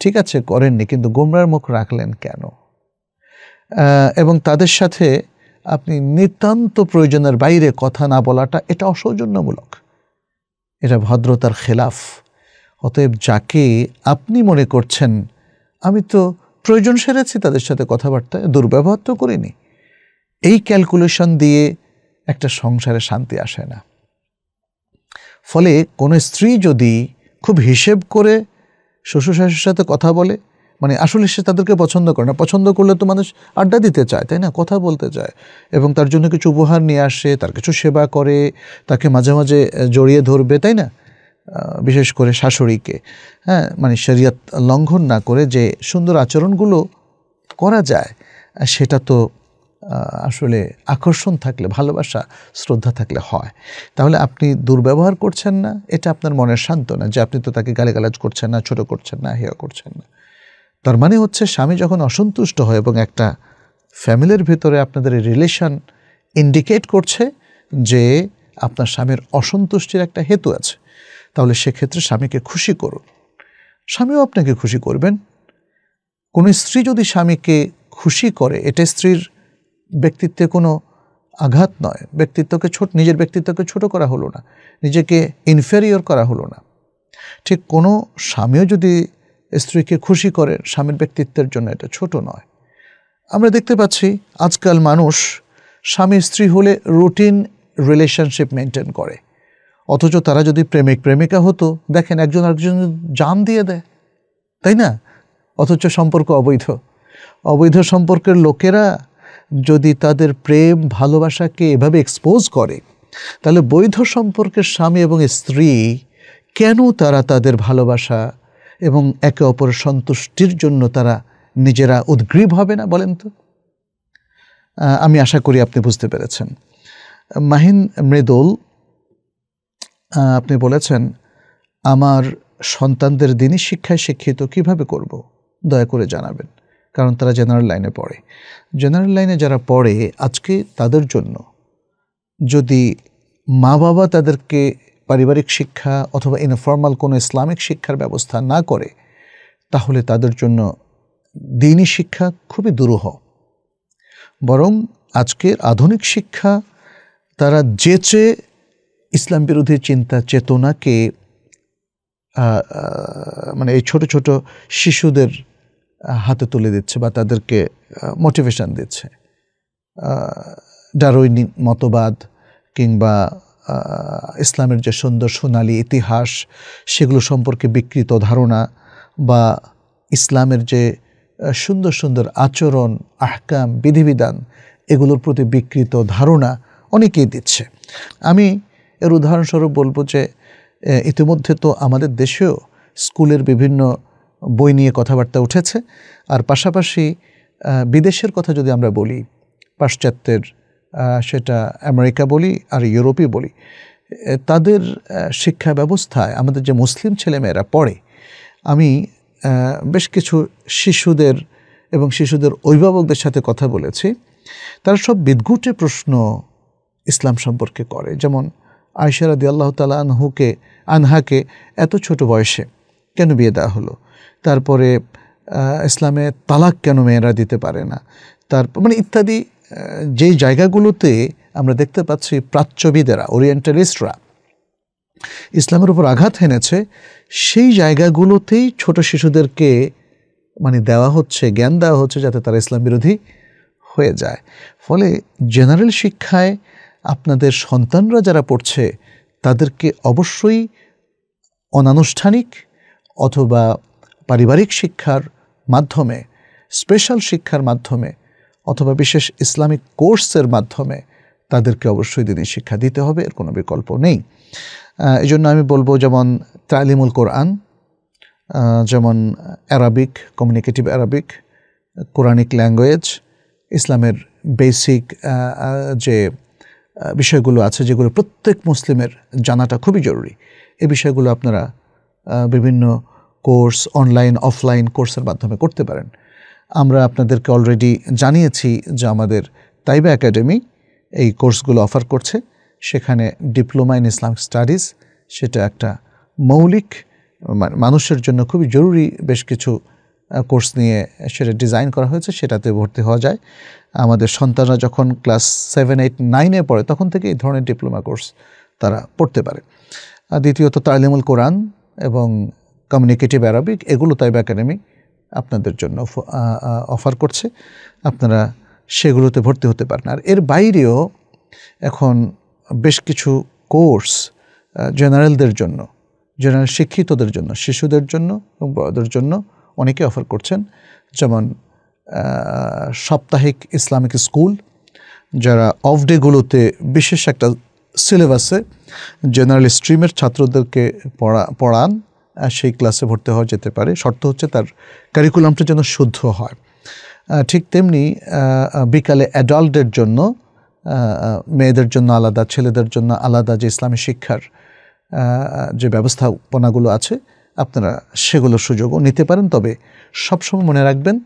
ঠিক আছে, করেননি, কিন্তু গোমরার মুখ রাখলেন কেন? এবং তাদের সাথে আপনি নিতান্ত প্রয়োজনের বাইরে কথা না বলাটা এটা অসৌজন্যমূলক। এটা ভদ্রতার খেলাফ। অতএব যাকে আপনি মনে করছেন, আমি তো প্রয়োজন সেরেছি তাদের সাথে কথাবার্তায় দুর্ব্যবহার তো করিনি। এই ক্যালকুলেশন দিয়ে একটা সংসারে শান্তি আসে না। ফলে কোনো স্ত্রী যদি খুব হিসেব করে শ্বশুর শাশুর সাথে কথা বলে মানে আসলে সে তাদেরকে পছন্দ করে না। পছন্দ করলে তো মানুষ আড্ডা দিতে চায়, তাই না? কথা বলতে চায়। এবং তার জন্য কিছু উপহার নিয়ে আসে, তার কিছু সেবা করে, তাকে মাঝে মাঝে জড়িয়ে ধরবে, তাই না? বিশেষ করে শাশুড়িকে। হ্যাঁ মানে শরিয়াত লঙ্ঘন না করে যে সুন্দর আচরণগুলো করা যায় সেটা তো আসলে আকর্ষণ থাকলে, ভালোবাসা, শ্রদ্ধা থাকলে হয়। তাহলে আপনি দুর্ব্যবহার করছেন না, এটা আপনার মনের শান্ত না যে আপনি তো তাকে গালিগালাজ করছেন না, ছোট করছেন না, হেয়া করছেন না। তার মানে হচ্ছে স্বামী যখন অসন্তুষ্ট হয় এবং একটা ফ্যামিলির ভিতরে আপনাদের রিলেশন ইন্ডিকেট করছে যে আপনার স্বামীর অসন্তুষ্টির একটা হেতু আছে, তাহলে সেক্ষেত্রে স্বামীকে খুশি করুন। স্বামীও আপনাকে খুশি করবেন। কোনো স্ত্রী যদি স্বামীকে খুশি করে এটা স্ত্রীর ব্যক্তিত্বে কোনো আঘাত নয়। ব্যক্তিত্বকে ছোট, নিজের ব্যক্তিত্বকে ছোট করা হলো না। নিজেকে ইনফেরিয়র করা হলো না। ঠিক কোনো স্বামীও যদি স্ত্রীকে খুশি করে স্বামীর ব্যক্তিত্বের জন্য এটা ছোট নয়। আমরা দেখতে পাচ্ছি আজকাল মানুষ স্বামী স্ত্রী হলে রুটিন রিলেশনশিপ মেনটেন করে। অথচ তারা যদি প্রেমিক প্রেমিকা হতো, দেখেন একজন আরেকজন জান দিয়ে দেয়। তাই না? অথচ সম্পর্ক অবৈধ। অবৈধ সম্পর্কের লোকেরা যদি তাদের প্রেম, ভালোবাসাকে এভাবে এক্সপোজ করে, তাহলে বৈধ সম্পর্কের স্বামী এবং স্ত্রী কেন তারা তাদের ভালোবাসা এবং একে অপরের সন্তুষ্টির জন্য তারা নিজেরা উদ্গ্রীব হবে না বলেন তো? আমি আশা করি আপনি বুঝতে পেরেছেন। মাহিন মৃদুল আপনি বলেছেন, আমার সন্তানদের দিনই শিক্ষায় শিক্ষিত, কীভাবে করব? দয়া করে জানাবেন। কারণ তারা জেনারেল লাইনে পড়ে। জেনারেল লাইনে যারা পড়ে, আজকে তাদের জন্য যদি মা বাবা তাদেরকে পারিবারিক শিক্ষা অথবা ইনফর্মাল কোনো ইসলামিক শিক্ষার ব্যবস্থা না করে, তাহলে তাদের জন্য দিনই শিক্ষা খুবই দুরূহ। বরং আজকের আধুনিক শিক্ষা, তারা যেচে ইসলাম বিরোধী চিন্তা চেতনাকে মানে এই ছোট ছোট শিশুদের হাতে তুলে দিচ্ছে বা তাদেরকে মোটিভেশন দিচ্ছে। ডারোইন মতবাদ কিংবা ইসলামের যে সুন্দর সোনালী ইতিহাস, সেগুলো সম্পর্কে বিকৃত ধারণা বা ইসলামের যে সুন্দর সুন্দর আচরণ, আহকাম, বিধিবিধান, এগুলোর প্রতি বিকৃত ধারণা অনেকেই দিচ্ছে। আমি এর উদাহরণস্বরূপ বলব যে ইতিমধ্যে তো আমাদের দেশেও স্কুলের বিভিন্ন বই নিয়ে কথাবার্তা উঠেছে। আর পাশাপাশি বিদেশের কথা যদি আমরা বলি, পাশ্চাত্যের সেটা আমেরিকা বলি আর ইউরোপই বলি। তাদের শিক্ষা ব্যবস্থায় আমাদের যে মুসলিম ছেলেমেয়েরা পড়ে, আমি বেশ কিছু শিশুদের এবং শিশুদের অভিভাবকদের সাথে কথা বলেছি। তারা সব বিদঘুটে প্রশ্ন ইসলাম সম্পর্কে করে। যেমন আয়সারাদি আল্লাহ তালা আনহুকে, আনহাকে এত ছোট বয়সে কেন বিয়ে দেওয়া হলো? তারপরে ইসলামে তালাক কেন মেয়েরা দিতে পারে না? তারপর মানে ইত্যাদি যেই জায়গাগুলোতে আমরা দেখতে পাচ্ছি প্রাচ্যবিদেরা, ওরিয়েন্টালিস্টরা, ইসলামের উপর আঘাত হেনেছে, সেই জায়গাগুলোতেই ছোট শিশুদেরকে মানে দেওয়া হচ্ছে, জ্ঞান দেওয়া হচ্ছে যাতে তারা ইসলাম বিরোধী হয়ে যায়। ফলে জেনারেল শিক্ষায় আপনাদের সন্তানরা যারা পড়ছে, তাদেরকে অবশ্যই অনানুষ্ঠানিক অথবা পারিবারিক শিক্ষার মাধ্যমে স্পেশাল শিক্ষার মাধ্যমে অথবা বিশেষ ইসলামিক কোর্সের মাধ্যমে তাদেরকে অবশ্যই দিনই শিক্ষা দিতে হবে, এর কোনো বিকল্প নেই। এই জন্য আমি বলব যেমন তালিমুল কোরআন যেমন Arabic, communicative Arabic, Quranic language, ইসলামের বেসিক যে বিষয়গুলো আছে যেগুলো প্রত্যেক মুসলিমের জানাটা খুবই জরুরি। এই বিষয়গুলো আপনারা বিভিন্ন কোর্স, অনলাইন, অফলাইন কোর্সের মাধ্যমে করতে পারেন। আমরা আপনাদেরকে অলরেডি জানিয়েছি যে আমাদের তাইবা একাডেমি এই কোর্সগুলো অফার করছে। সেখানে ডিপ্লোমা ইন ইসলামিক স্টাডিজ সেটা একটা মৌলিক মানুষের জন্য খুবই জরুরি বেশ কিছু কোর্স নিয়ে সেটা ডিজাইন করা হয়েছে, সেটাতে ভর্তি হওয়া যায়। আমাদের সন্তানরা যখন ক্লাস সেভেন এইট নাইনে পড়ে, তখন থেকে এই ধরনের ডিপ্লোমা কোর্স তারা পড়তে পারে। দ্বিতীয়ত তালিমুল কোরআন এবং কমিউনিকেটিভ অ্যারাবিক এগুলো তাইব একাডেমি আপনাদের জন্য অফার করছে। আপনারা সেগুলোতে ভর্তি হতে পারেন। আর এর বাইরেও এখন বেশ কিছু কোর্স জেনারেলদের জন্য, জেনারেল শিক্ষিতদের জন্য, শিশুদের জন্য এবং বড়দের জন্য অনেকে অফার করছেন। যেমন সাপ্তাহিক ইসলামিক স্কুল, যারা অফ ডেগুলোতে বিশেষ একটা সিলেবাসে জেনারেল স্ট্রিমের ছাত্রদেরকে পড়া, পড়ান। সেই ক্লাসে ভর্তি হওয়া যেতে পারে। শর্ত হচ্ছে তার কারিকুলামটা যেন শুদ্ধ হয়। ঠিক তেমনি বিকালে অ্যাডাল্টদের জন্য মেয়েদের জন্য আলাদা, ছেলেদের জন্য আলাদা যে ইসলামী শিক্ষার যে ব্যবস্থাপনাগুলো আছে, আপনারা সেগুলো সুযোগও নিতে পারেন। তবে সবসময় মনে রাখবেন,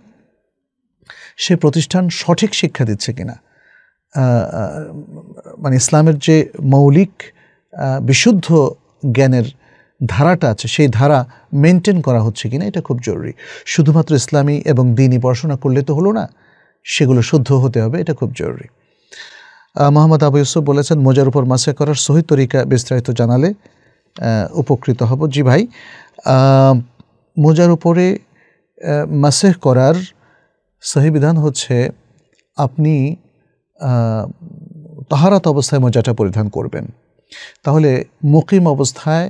সে প্রতিষ্ঠান সঠিক শিক্ষা দিচ্ছে কিনা। মানে ইসলামের যে মৌলিক বিশুদ্ধ জ্ঞানের ধারাটা আছে, সেই ধারা মেনটেন করা হচ্ছে কিনা এটা খুব জরুরি। শুধুমাত্র ইসলামী এবং দিনই পড়াশোনা করলে তো হলো না, সেগুলো শুদ্ধ হতে হবে, এটা খুব জরুরি। মোহাম্মদ আবু ইউসুফ বলেছেন, মোজার উপর মাসে করার সহি তরিকা বিস্তারিত জানালে উপকৃত হব। জি ভাই মোজার উপরে মাসেহ করার সহি বিধান হচ্ছে, আপনি তাহারাত অবস্থায় মোজাটা পরিধান করবেন। তাহলে মুকিম অবস্থায়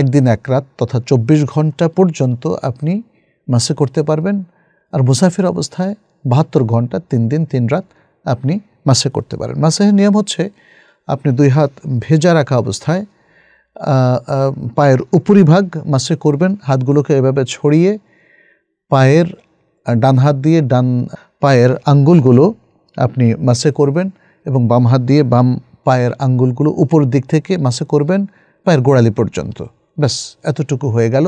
একদিন এক রাত তথা চব্বিশ ঘণ্টা পর্যন্ত আপনি মাসে করতে পারবেন। আর মুসাফির অবস্থায় বাহাত্তর ঘণ্টা তিন দিন তিন রাত আপনি মাসে করতে পারেন। মাসের নিয়ম হচ্ছে আপনি দুই হাত ভেজা রাখা অবস্থায় পায়ের উপরিভাগ মাসে করবেন। হাতগুলোকে এভাবে ছড়িয়ে পায়ের ডান হাত দিয়ে ডান পায়ের আঙ্গুলগুলো আপনি মাসে করবেন এবং বাম হাত দিয়ে বাম পায়ের আঙ্গুলগুলো উপর দিক থেকে মাসে করবেন পায়ের গোড়ালি পর্যন্ত। ব্যাস, এতটুকু হয়ে গেল।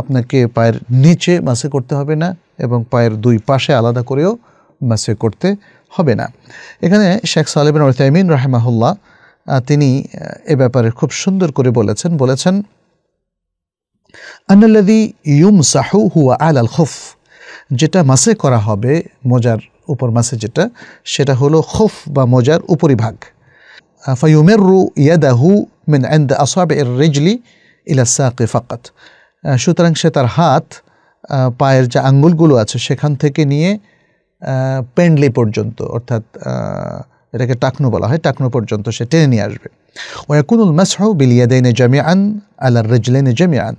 আপনাকে পায়ের নিচে মাসে করতে হবে না এবং পায়ের দুই পাশে আলাদা করেও মাসে করতে হবে না। এখানে শেখ সালেবিন ওরতাইমিন রাহেমাহুল্লাহ তিনি এ ব্যাপারে খুব সুন্দর করে বলেছেন। বলেছেন আন্নাল্লাদি ইউম সাহু হুয়া আল আল খফ যেটা মাসে করা হবে, মোজার উপর মাসে যেটা, সেটা হলো খফ বা মোজার উপরিভাগ। ফাইউমেরু ইয়াদাহু মিন আন্দ আসাব এর রেজলি ইলা সাকে ফাকাত। সুতরাং সে তার হাত পায়ের যে আঙ্গুলগুলো আছে সেখান থেকে নিয়ে পেন্ডলি পর্যন্ত, অর্থাৎ এটাকে টাকনো বলা হয়, টাকনো পর্যন্ত সে টেনে নিয়ে আসবে। ওয়াকুনুল মাসহু বিলিয়াদাইনে জামিয়ান আল্লাহ রেজলাইনে জামিয়ান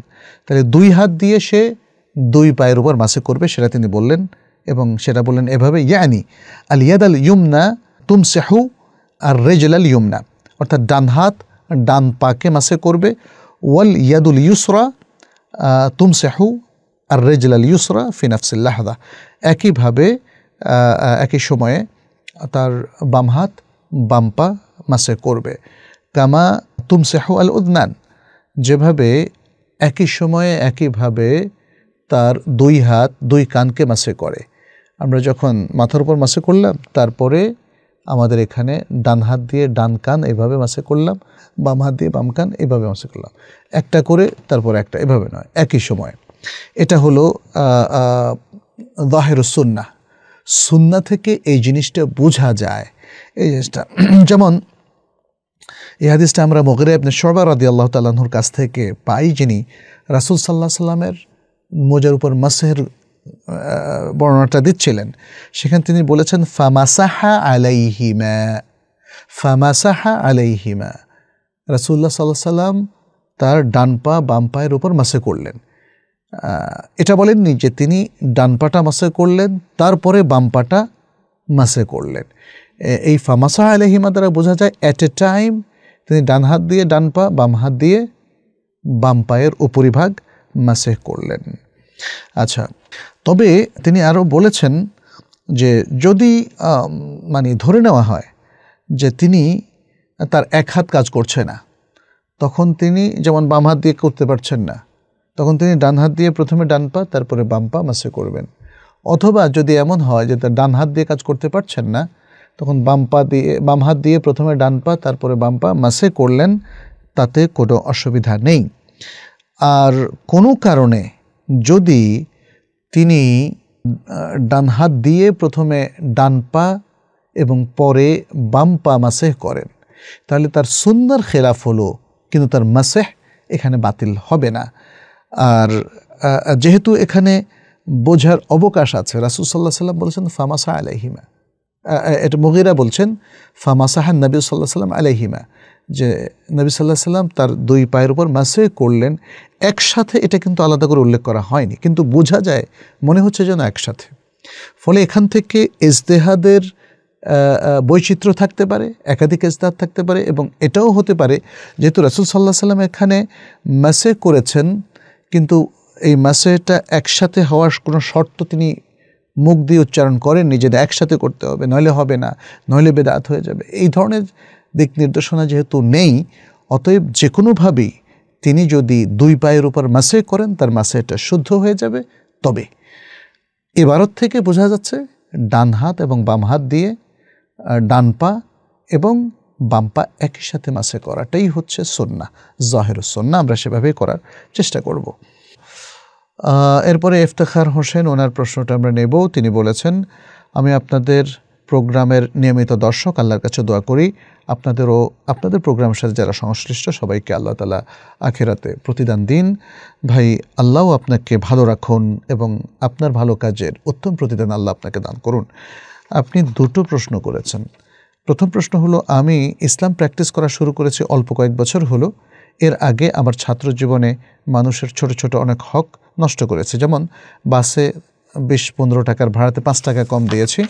তাহলে দুই হাত দিয়ে সে দুই পায়ের উপর মাসে করবে, সেটা তিনি বললেন, এবং সেটা বললেন এভাবে, ইয়ানি আল ইয়াদ আল ইউমনা তুমসেহু আর রেজল আল ইউমনা। অর্থাৎ ডান হাত ডান পাকে মাসে করবে ওয়াল ইয়াদুল ইউসরা তুমসেহু আর রেজল আল ইউসরা ফিনাফসিল্লাহদা একইভাবে একই সময়ে তার বাম হাত বাম পা মাসে করবে। কামা তুমসেহু আল উদনান যেভাবে একই সময়ে একইভাবে তার দুই হাত দুই কানকে মাসে করে। আমরা যখন মাথার উপর মাসে করলাম, তারপরে আমাদের এখানে ডান হাত দিয়ে ডান কান এভাবে মাসে করলাম, বাম হাত দিয়ে বাম কান এভাবে মাসে করলাম। একটা করে, তারপর একটা, এভাবে নয়, একই সময়। এটা হলো দাহের সুন্না সুন্না থেকে এই জিনিসটা বোঝা যায়। এই জিনিসটা, যেমন এই হাদিসটা আমরা মগরে আপনি সরবার রাদি আল্লাহ তাল্লাহর কাছ থেকে পাই, যিনি রাসুল সাল্লাহ সাল্লামের মোজার উপর মাসের বর্ণনাটা দিচ্ছিলেন। সেখানে তিনি বলেছেন, ফামাসাহা আলাইহিমা। ফামাসাহা আলাইহিমা। রাসুল্লাহ সাল্লাহ সাল্লাম তার ডান পা বাম পায়ের উপর মাসে করলেন। এটা বলেননি যে তিনি ডান পাটা মাসে করলেন, তারপরে বাম পাটা মাসে করলেন। এই ফামাসা আলহিমা দ্বারা বোঝা যায় অ্যাট এ টাইম তিনি ডান হাত দিয়ে ডান পা, বাম হাত দিয়ে বাম পায়ের উপরিভাগ মাসে করলেন। আচ্ছা তবে তিনি আরও বলেছেন যে যদি মানে ধরে নেওয়া হয় যে তিনি তার এক হাত কাজ করছে না, তখন তিনি যেমন বাম হাত দিয়ে করতে পারছেন না, তখন তিনি ডান হাত দিয়ে প্রথমে ডান পা, তারপরে বাম পা মাসে করবেন। অথবা যদি এমন হয় যে তার ডান হাত দিয়ে কাজ করতে পারছেন না, তখন বাম পা দিয়ে, বাম হাত দিয়ে প্রথমে ডান পা, তারপরে বাম পা মাসে করলেন, তাতে কোনো অসুবিধা নেই। আর কোনো কারণে যদি তিনি ডান হাত দিয়ে প্রথমে ডান পা এবং পরে বাম পা মাসেহ করেন। তাহলে তার সুন্দর খেলাফ হলো, কিন্তু তার মাসেহ এখানে বাতিল হবে না। আর যেহেতু এখানে বোঝার অবকাশ আছে, রাসুল সাল্লাহ সাল্লাম বলেছেন ফামাসা আলাইহিমা। এটা মগিরা বলছেন ফামাসাহান নবী সাল্লাহ সাল্লাম আলাইহিমা। যে নবী সাল্লাহ সাল্লাম তার দুই পায়ের উপর মাসে করলেন, একসাথে এটা কিন্তু আলাদা করে উল্লেখ করা হয়নি। কিন্তু বোঝা যায়, মনে হচ্ছে যেন একসাথে। ফলে এখান থেকে ইজতেহাদের বৈচিত্র্য থাকতে পারে, একাধিক ইজতেহাদ থাকতে পারে এবং এটাও হতে পারে, যেহেতু রসুল সাল্লাহ সাল্লাম এখানে মাসে করেছেন, কিন্তু এই মাসেটা একসাথে হওয়ার কোনো শর্ত তিনি মুখ দিয়ে উচ্চারণ করেননি যেটা একসাথে করতে হবে, নইলে হবে না, নইলে বেদাত হয়ে যাবে। এই ধরনের দিক নির্দেশনা যেহেতু নেই, অতএব যে কোনোভাবেই তিনি যদি দুই পায়ের উপর মাসে করেন, তার মাসেটা শুদ্ধ হয়ে যাবে। তবে এবারত থেকে বোঝা যাচ্ছে, ডান হাত এবং বাম হাত দিয়ে ডান পা এবং বাম পা একই সাথে মাসে করাটাই হচ্ছে সন্না জাহের সন্না আমরা সেভাবেই করার চেষ্টা করব। এরপরে ইফতেখার হোসেন, ওনার প্রশ্নটা আমরা নেব। তিনি বলেছেন, আমি আপনাদের প্রোগ্রামের নিয়মিত দর্শক, আল্লাহর কাছে দোয়া করি। আপনাদেরও, আপনাদের প্রোগ্রামের সাথে যারা সংশ্লিষ্ট, সবাইকে আল্লাহ তালা আখেরাতে প্রতিদান দিন। ভাই আল্লাহও আপনাকে ভালো রাখুন এবং আপনার ভালো কাজের উত্তম প্রতিদান আল্লাহ আপনাকে দান করুন। আপনি দুটো প্রশ্ন করেছেন। প্রথম প্রশ্ন হলো, আমি ইসলাম প্র্যাকটিস করা শুরু করেছি অল্প কয়েক বছর হলো। এর আগে আমার ছাত্র জীবনে মানুষের ছোট ছোট অনেক হক নষ্ট করেছে। যেমন বাসে বিশ পনেরো টাকার ভাড়াতে পাঁচ টাকা কম দিয়েছি।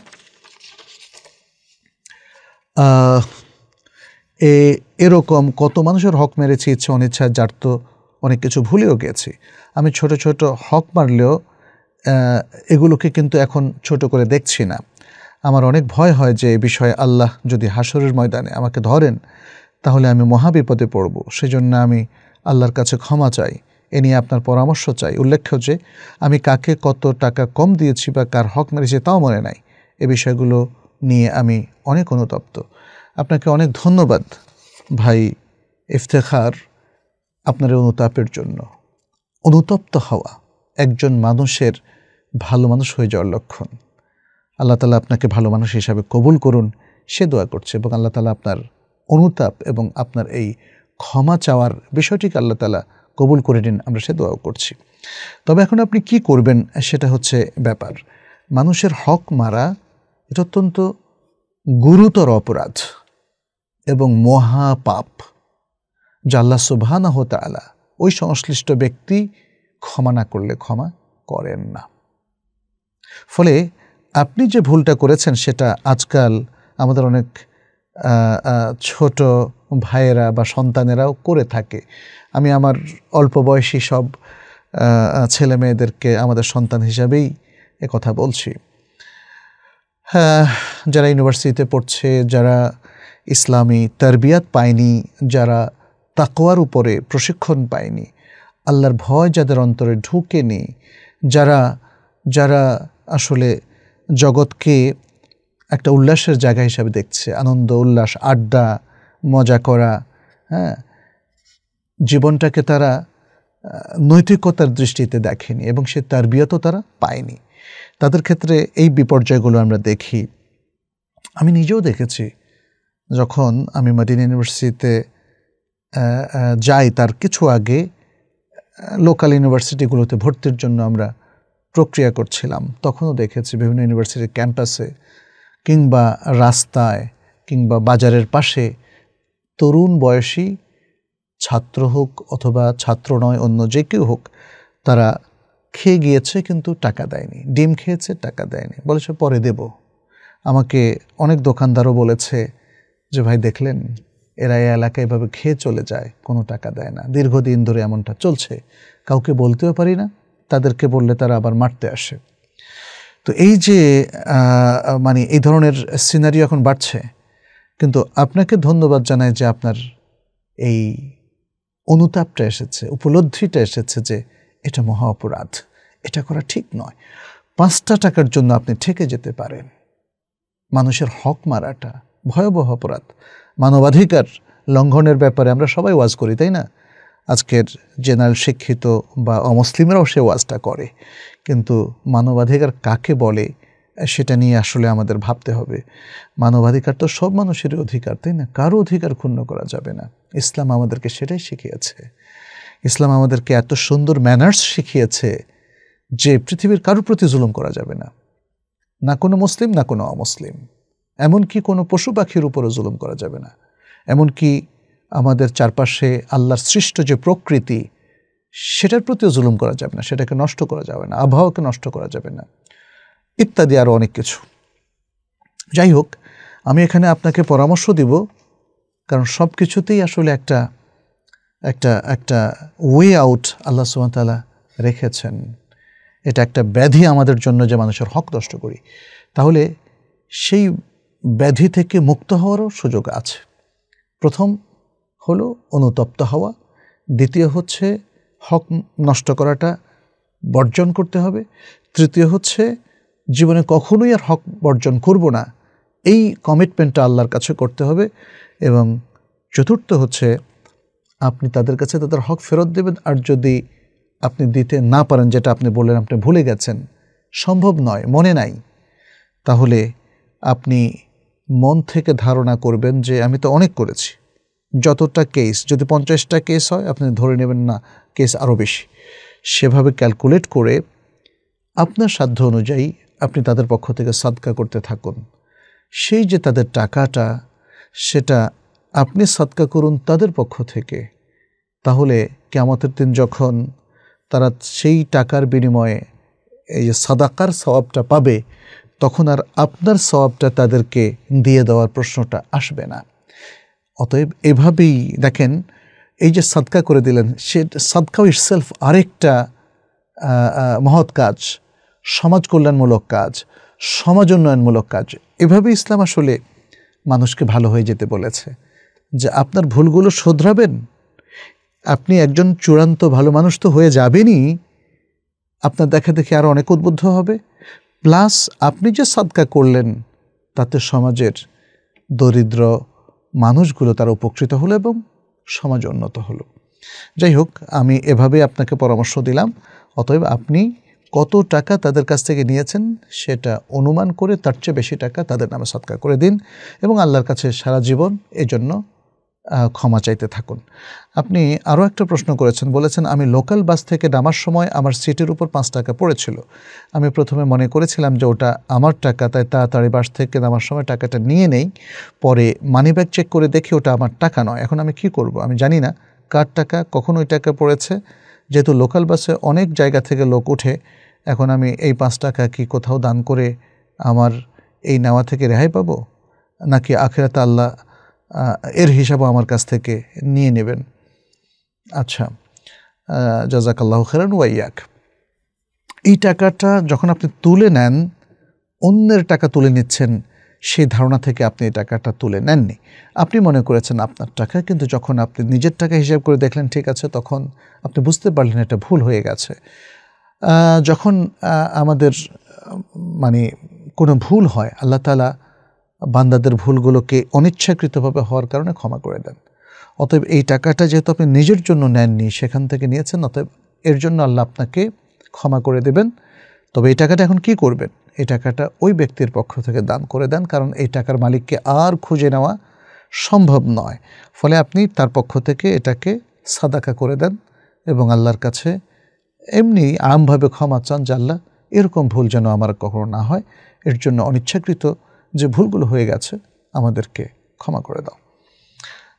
এ, এরকম কত মানুষের হক মেরেছি, ইচ্ছে অনিচ্ছা যার তো অনেক কিছু ভুলেও গেছি। আমি ছোট ছোট হক মারলেও এগুলোকে কিন্তু এখন ছোট করে দেখছি না। আমার অনেক ভয় হয় যে এ বিষয়ে আল্লাহ যদি হাসরের ময়দানে আমাকে ধরেন, তাহলে আমি মহাবিপদে পড়ব। সেজন্য আমি আল্লাহর কাছে ক্ষমা চাই। এ নিয়ে আপনার পরামর্শ চাই। উল্লেখ্য যে, আমি কাকে কত টাকা কম দিয়েছি বা কার হক মেরেছি তাও মনে নাই। এ বিষয়গুলো নিয়ে আমি অনেক অনুতপ্ত। আপনাকে অনেক ধন্যবাদ ভাই ইফতেখার আপনার অনুতাপের জন্য। অনুতপ্ত হওয়া একজন মানুষের ভালো মানুষ হয়ে যাওয়ার লক্ষণ। আল্লাহ তালা আপনাকে ভালো মানুষ হিসাবে কবুল করুন, সে দোয়া করছে এবং আল্লাহ তালা আপনার অনুতাপ এবং আপনার এই ক্ষমা চাওয়ার বিষয়টিকে আল্লাহ তালা কবুল করে নিন, আমরা সে দোয়াও করছি। তবে এখন আপনি কি করবেন সেটা হচ্ছে ব্যাপার। মানুষের হক মারা এটা অত্যন্ত গুরুতর অপরাধ। এবং মহাপাপ, যা আল্লাহ সুবহানাহ তাআলা ওই সংশ্লিষ্ট ব্যক্তি ক্ষমা না করলে ক্ষমা করেন না। ফলে আপনি যে ভুলটা করেছেন সেটা আজকাল আমাদের অনেক ছোট ভাইয়েরা বা সন্তানেরাও করে থাকে। আমি আমার অল্প বয়সী সব ছেলে মেয়েদেরকে আমাদের সন্তান হিসাবেই কথা বলছি। হ্যাঁ যারা ইউনিভার্সিটিতে পড়ছে, যারা ইসলামী তারবিয়াত পায়নি, যারা তাকোয়ার উপরে প্রশিক্ষণ পায়নি। আল্লাহর ভয় যাদের অন্তরে ঢুকেনি, যারা যারা আসলে জগৎকে একটা উল্লাসের জায়গা হিসাবে দেখছে, আনন্দ, উল্লাস, আড্ডা, মজা করা হ্যাঁ? জীবনটাকে তারা নৈতিকতার দৃষ্টিতে দেখেনি এবং সে তার বিয়ত তারা পায়নি। তাদের ক্ষেত্রে এই বিপর্যয়গুলো আমরা দেখি। আমি নিজেও দেখেছি যখন আমি মাদিন ইউনিভার্সিটিতে যাই তার কিছু আগে লোকাল ইউনিভার্সিটিগুলোতে ভর্তির জন্য আমরা প্রক্রিয়া করছিলাম, তখনও দেখেছি বিভিন্ন ইউনিভার্সিটির ক্যাম্পাসে কিংবা রাস্তায় কিংবা বাজারের পাশে তরুণ বয়সী ছাত্র হোক অথবা ছাত্র নয়, অন্য যে কেউ হোক, তারা খেয়ে গিয়েছে কিন্তু টাকা দেয়নি, ডিম খেয়েছে, টাকা দেয়নি। বলেছে, পরে দেব। আমাকে অনেক দোকানদারও বলেছে যে ভাই দেখলেন, এরা এই এলাকায় এভাবে খেয়ে চলে যায়, কোনো টাকা দেয় না। দীর্ঘদিন ধরে এমনটা চলছে। কাউকে বলতেও পারি না, তাদেরকে বললে তারা আবার মারতে আসে। তো এই যে মানে এই ধরনের সিনারি এখন বাড়ছে, কিন্তু আপনাকে ধন্যবাদ জানাই যে আপনার এই অনুতাপটা এসেছে, উপলব্ধিটা এসেছে যে এটা মহা অপরাধ। এটা করা ঠিক নয়। পাঁচটা টাকার জন্য আপনি ঠেকে যেতে পারেন। মানুষের হক মারাটা ভয়াবহ অপরাধ। মানবাধিকার লঙ্ঘনের ব্যাপারে আমরা সবাই ওয়াজ করি, তাই না? আজকের জেনারেল শিক্ষিত বা অমুসলিমরাও সে ওয়াজটা করে। কিন্তু মানবাধিকার কাকে বলে, সেটা নিয়ে আসলে আমাদের ভাবতে হবে। মানবাধিকার তো সব মানুষেরই অধিকার, তাই না? কারও অধিকার ক্ষুণ্ণ করা যাবে না। ইসলাম আমাদেরকে সেটাই শিখিয়েছে। ইসলাম আমাদেরকে এত সুন্দর ম্যানার্স শিখিয়েছে যে পৃথিবীর কারোর প্রতি জুলুম করা যাবে না। না কোনো মুসলিম, না কোনো অমুসলিম। এমনকি কোনো পশু পাখির উপরও জুলুম করা যাবে না। এমনকি আমাদের চারপাশে আল্লাহর সৃষ্ট যে প্রকৃতি, সেটার প্রতিও জুলুম করা যাবে না, সেটাকে নষ্ট করা যাবে না, আবহাওয়াকে নষ্ট করা যাবে না, ইত্যাদি আরও অনেক কিছু। যাই হোক, আমি এখানে আপনাকে পরামর্শ দিব, কারণ সব কিছুতেই আসলে একটা একটা একটা ওয়ে আউট আল্লাহ সুমতালা রেখেছেন। এটা একটা ব্যাধি আমাদের জন্য যে মানুষের হক নষ্ট করি। তাহলে সেই ব্যাধি থেকে মুক্ত হওয়ারও সুযোগ আছে। প্রথম হলো অনুতপ্ত হওয়া, দ্বিতীয় হচ্ছে হক নষ্ট করাটা বর্জন করতে হবে, তৃতীয় হচ্ছে জীবনে কখনোই আর হক বর্জন করব না, এই কমিটমেন্টটা আল্লাহর কাছে করতে হবে এবং চতুর্থ হচ্ছে আপনি তাদের কাছে তাদের হক ফেরত দেবেন আর যদি আপনি দিতে না পারেন যেটা আপনি বললেন আপনি ভুলে গেছেন, সম্ভব নয়, মনে নাই। তাহলে আপনি মন থেকে ধারণা করবেন যে আমি তো অনেক করেছি। যতটা কেস যদি পঞ্চাশটা কেস হয়, আপনি ধরে নেবেন না কেস আরও বেশি। সেভাবে ক্যালকুলেট করে আপনার সাধ্য অনুযায়ী আপনি তাদের পক্ষ থেকে সাদকা করতে থাকুন। সেই যে তাদের টাকাটা, সেটা আপনি সৎকা করুন তাদের পক্ষ থেকে, তাহলে কেমতের দিন যখন তারা সেই টাকার বিনিময়ে এই যে সাদাকার স্বভাবটা পাবে তখন আর আপনার স্বভাবটা তাদেরকে দিয়ে দেওয়ার প্রশ্নটা আসবে না। অতএব এভাবেই দেখেন, এই যে সাদকা করে দিলেন, সে সাদকাও ইটসেলফ আরেকটা মহৎ কাজ, সমাজ কল্যাণমূলক কাজ, সমাজ উন্নয়নমূলক কাজ। এভাবে ইসলাম আসলে মানুষকে ভালো হয়ে যেতে বলেছে। যে আপনার ভুলগুলো শোধরাবেন, আপনি একজন চূড়ান্ত ভালো মানুষ তো হয়ে যাবেনই, আপনার দেখা দেখে আরও অনেক উদ্বুদ্ধ হবে। প্লাস আপনি যে সাদকা করলেন, তাতে সমাজের দরিদ্র মানুষগুলো তারা উপকৃত হলো এবং সমাজ উন্নত হলো। যাই হোক, আমি এভাবে আপনাকে পরামর্শ দিলাম। অতএব আপনি কত টাকা তাদের কাছ থেকে নিয়েছেন, সেটা অনুমান করে তার চেয়ে বেশি টাকা তাদের নামে সৎকার করে দিন এবং আল্লাহর কাছে সারা জীবন এজন্য ক্ষমা চাইতে থাকুন। আপনি আরও একটা প্রশ্ন করেছেন, বলেছেন, আমি লোকাল বাস থেকে নামার সময় আমার সিটের উপর পাঁচ টাকা পড়েছিল। আমি প্রথমে মনে করেছিলাম যে ওটা আমার টাকা, তাই তাড়াতাড়ি বাস থেকে নামার সময় টাকাটা নিয়ে নেই। পরে মানি ব্যাগ চেক করে দেখি ওটা আমার টাকা নয়। এখন আমি কি করব? আমি জানি না কার টাকা, কখন ওই টাকা পড়েছে। যেহেতু লোকাল বাসে অনেক জায়গা থেকে লোক উঠে এখন আমি এই পাঁচ টাকা কি কোথাও দান করে আমার এই নেওয়া থেকে রেহাই পাবো? নাকি আখেরাত আল্লাহ এর হিসাবও আমার কাছ থেকে নিয়ে নেবেন। আচ্ছা জাজাকাল্লাহ খেরান ওয়াইয়াক এই টাকাটা যখন আপনি তুলে নেন, অন্যের টাকা তুলে নিচ্ছেন, সেই ধারণা থেকে আপনি এই টাকাটা তুলে নেননি। আপনি মনে করেছেন আপনার টাকা, কিন্তু যখন আপনি নিজের টাকা হিসাব করে দেখলেন, ঠিক আছে, তখন আপনি বুঝতে পারলেন এটা ভুল হয়ে গেছে। যখন আমাদের মানে কোনো ভুল হয়, আল্লাহ তালা বান্দাদের ভুলগুলোকে অনিচ্ছাকৃতভাবে হওয়ার কারণে ক্ষমা করে দেন। অতএব এই টাকাটা যেহেতু আপনি নিজের জন্য নেননি, সেখান থেকে নিয়েছেন, অতএব এর জন্য আল্লাহ আপনাকে ক্ষমা করে দেবেন। তবে এই টাকাটা এখন কি করবেন? এই টাকাটা ওই ব্যক্তির পক্ষ থেকে দান করে দেন, কারণ এই টাকার মালিককে আর খুঁজে নেওয়া সম্ভব নয়। ফলে আপনি তার পক্ষ থেকে এটাকে সাদাকা করে দেন এবং আল্লাহর কাছে এমনি আমভাবে ক্ষমা চান যে, আল্লাহ, এরকম ভুল যেন আমার কখনো না হয়। এর জন্য অনিচ্ছাকৃত যে ভুলগুলো হয়ে গেছে, আমাদেরকে ক্ষমা করে দাও।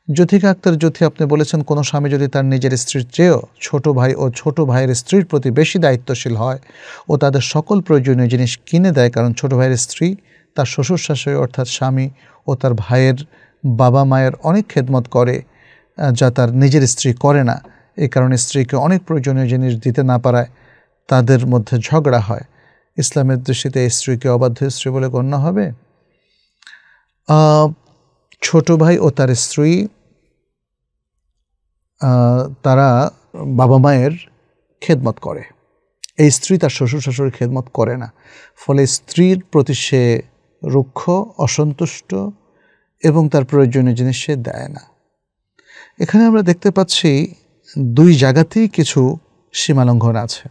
জ্যোতিকা আক্তার জ্যোতি, আপনি বলেছেন, কোনো স্বামী যদি তার নিজের স্ত্রীর চেয়েও ছোট ভাই ও ছোট ভাইয়ের স্ত্রীর প্রতি বেশি দায়িত্বশীল হয় ও তাদের সকল প্রয়োজনীয় জিনিস কিনে দেয়, কারণ ছোট ভাইয়ের স্ত্রী তার শ্বশুর শাশুড়ি অর্থাৎ স্বামী ও তার ভাইয়ের বাবা মায়ের অনেক খেদমত করে যা তার নিজের স্ত্রী করে না। এ কারণে স্ত্রীকে অনেক প্রয়োজনীয় জিনিস দিতে না পারায় তাদের মধ্যে ঝগড়া হয়। ইসলামের দৃষ্টিতে স্ত্রীকে অবাধ্য স্ত্রী বলে গণ্য হবে? ছোট ভাই ও তার স্ত্রী তারা বাবা মায়ের খেদমত করে। এই স্ত্রী তার শ্বশুর শাশুড়ির খেদমত করে না। ফলে স্ত্রীর প্রতি সে রুক্ষ, অসন্তুষ্ট এবং তার প্রয়োজনীয় জিনিস সে দেয় না। এখানে আমরা দেখতে পাচ্ছি দুই জায়গাতেই কিছু সীমালঙ্ঘন আছে।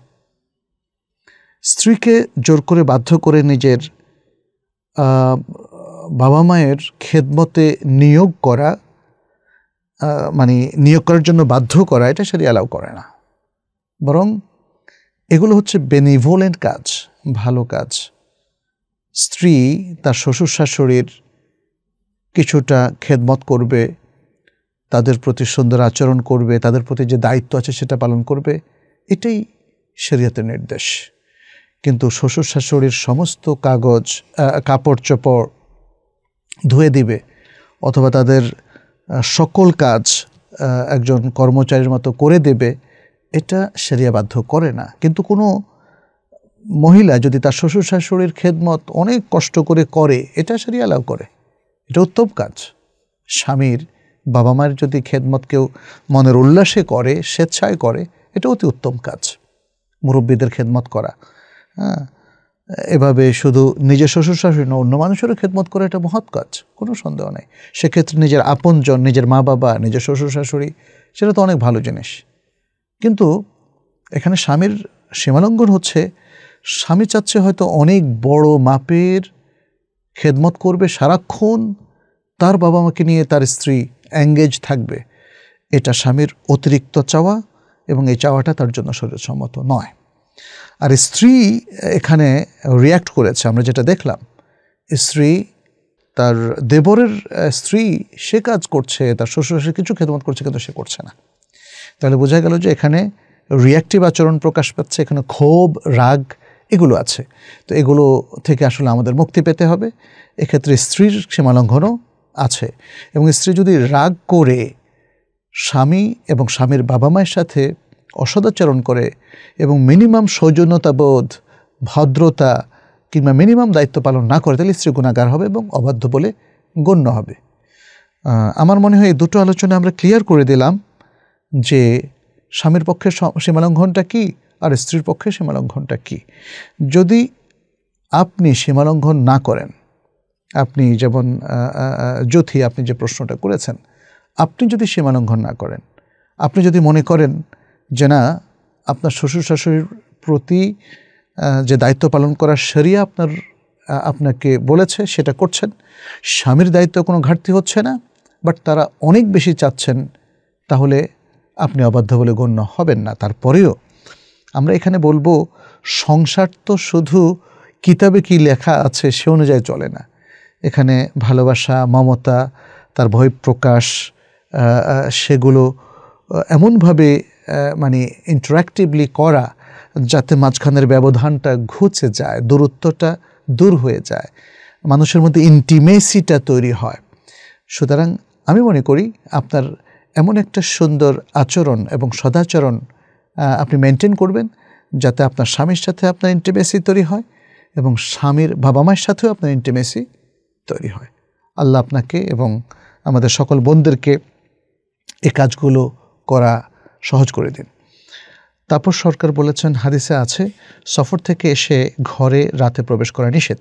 স্ত্রীকে জোর করে বাধ্য করে নিজের বাবা মায়ের খেদমতে নিয়োগ করা মানে নিয়োগ করার জন্য বাধ্য করা, এটা সেটি অ্যালাউ করে না। বরং এগুলো হচ্ছে বেনিভোলেন্ট কাজ, ভালো কাজ। স্ত্রী তার শ্বশুর শাশুড়ির কিছুটা খেদমত করবে, তাদের প্রতি সুন্দর আচরণ করবে, তাদের প্রতি যে দায়িত্ব আছে সেটা পালন করবে, এটাই শরীয়তের নির্দেশ। কিন্তু শ্বশুর শাশুড়ির সমস্ত কাগজ কাপড় চোপড় ধুয়ে দিবে, অথবা তাদের সকল কাজ একজন কর্মচারীর মতো করে দেবে, এটা সেরিয়া বাধ্য করে না। কিন্তু কোনো মহিলা যদি তার শ্বশুর শাশুড়ির খেদমত অনেক কষ্ট করে করে, এটা সেরিয়া লাভ করে। এটা উত্তম কাজ। স্বামীর বাবা মায়ের যদি খেদমত কেউ মনের উল্লাসে করে, স্বেচ্ছায় করে, এটা অতি উত্তম কাজ। মুরব্বীদের খেদমত করা। হ্যাঁ? এভাবে শুধু নিজের শ্বশুর শাশুড়ি না অন্য মানুষেরও খেদমত করে এটা মহৎ কাজ, কোনো সন্দেহ নেই। সেক্ষেত্রে নিজের আপনজন, নিজের মা বাবা, নিজের শ্বশুর শাশুড়ি, সেটা তো অনেক ভালো জিনিস। কিন্তু এখানে স্বামীর সীমালঙ্ঘন হচ্ছে, স্বামী চাচ্ছে হয়তো অনেক বড় মাপের খেদমত করবে সারাক্ষণ, তার বাবা মাকে নিয়ে তার স্ত্রী অ্যাঙ্গেজ থাকবে। এটা স্বামীর অতিরিক্ত চাওয়া এবং এই চাওয়াটা তার জন্য শরীরসম্মত নয়। আর স্ত্রী এখানে রিয়্যাক্ট করেছে, আমরা যেটা দেখলাম। স্ত্রী, তার দেবরের স্ত্রী, সে কাজ করছে, তার শ্বশুর কিছু খেদমত করছে, কিন্তু সে করছে না। তাহলে বোঝা গেল যে এখানে রিয়াক্টিভ আচরণ প্রকাশ পাচ্ছে, এখানে ক্ষোভ, রাগ, এগুলো আছে। তো এগুলো থেকে আসলে আমাদের মুক্তি পেতে হবে। এক্ষেত্রে স্ত্রীর সীমালঙ্ঘনও আছে। এবং স্ত্রী যদি রাগ করে স্বামী এবং স্বামীর বাবা মায়ের সাথে অসদাচরণ করে এবং মিনিমাম সৌজন্যতাবোধ, ভদ্রতা কিংবা মিনিমাম দায়িত্ব পালন না করে, তাহলে স্ত্রী গুণাগার হবে এবং অবাধ্য বলে গণ্য হবে। আমার মনে হয় এই দুটো আলোচনা আমরা ক্লিয়ার করে দিলাম যে স্বামীর পক্ষে সীমালঙ্ঘনটা কী আর স্ত্রীর পক্ষে সীমালঙ্ঘনটা কী। যদি আপনি সীমালঙ্ঘন না করেন, আপনি যেমন জ্যোথি আপনি যে প্রশ্নটা করেছেন, আপনি যদি সীমালঙ্ঘন না করেন, আপনি যদি মনে করেন যে না, আপনার শ্বশুর শাশুড়ির প্রতি যে দায়িত্ব পালন করার সেরিয়া আপনার আপনাকে বলেছে, সেটা করছেন। স্বামীর দায়িত্ব কোনো ঘাটতি হচ্ছে না, বাট তারা অনেক বেশি চাচ্ছেন, তাহলে আপনি অবাধ্য বলে গণ্য হবেন না। তারপরেও আমরা এখানে বলব, সংসার তো শুধু কিতাবে কি লেখা আছে সে অনুযায়ী চলে না। এখানে ভালোবাসা, মমতা, তার ভয় প্রকাশ সেগুলো এমনভাবে মানে ইন্টারাক্টিভলি করা যাতে মাঝখানের ব্যবধানটা ঘুচে যায়, দূরত্বটা দূর হয়ে যায়, মানুষের মধ্যে ইন্টিমেসিটা তৈরি হয়। সুতরাং আমি মনে করি আপনার এমন একটা সুন্দর আচরণ এবং সদাচরণ আপনি মেনটেন করবেন যাতে আপনার স্বামীর সাথে আপনার ইন্টিমেসি তৈরি হয় এবং স্বামীর বাবা মায়ের সাথেও আপনার ইন্টিমেসি তৈরি হয়। আল্লাহ আপনাকে এবং আমাদের সকল বোনদেরকে এ কাজগুলো করা সহজ করে দিন। তারপর সরকার বলেছেন, হাদিসে আছে, সফর থেকে এসে ঘরে রাতে প্রবেশ করা নিষেধ।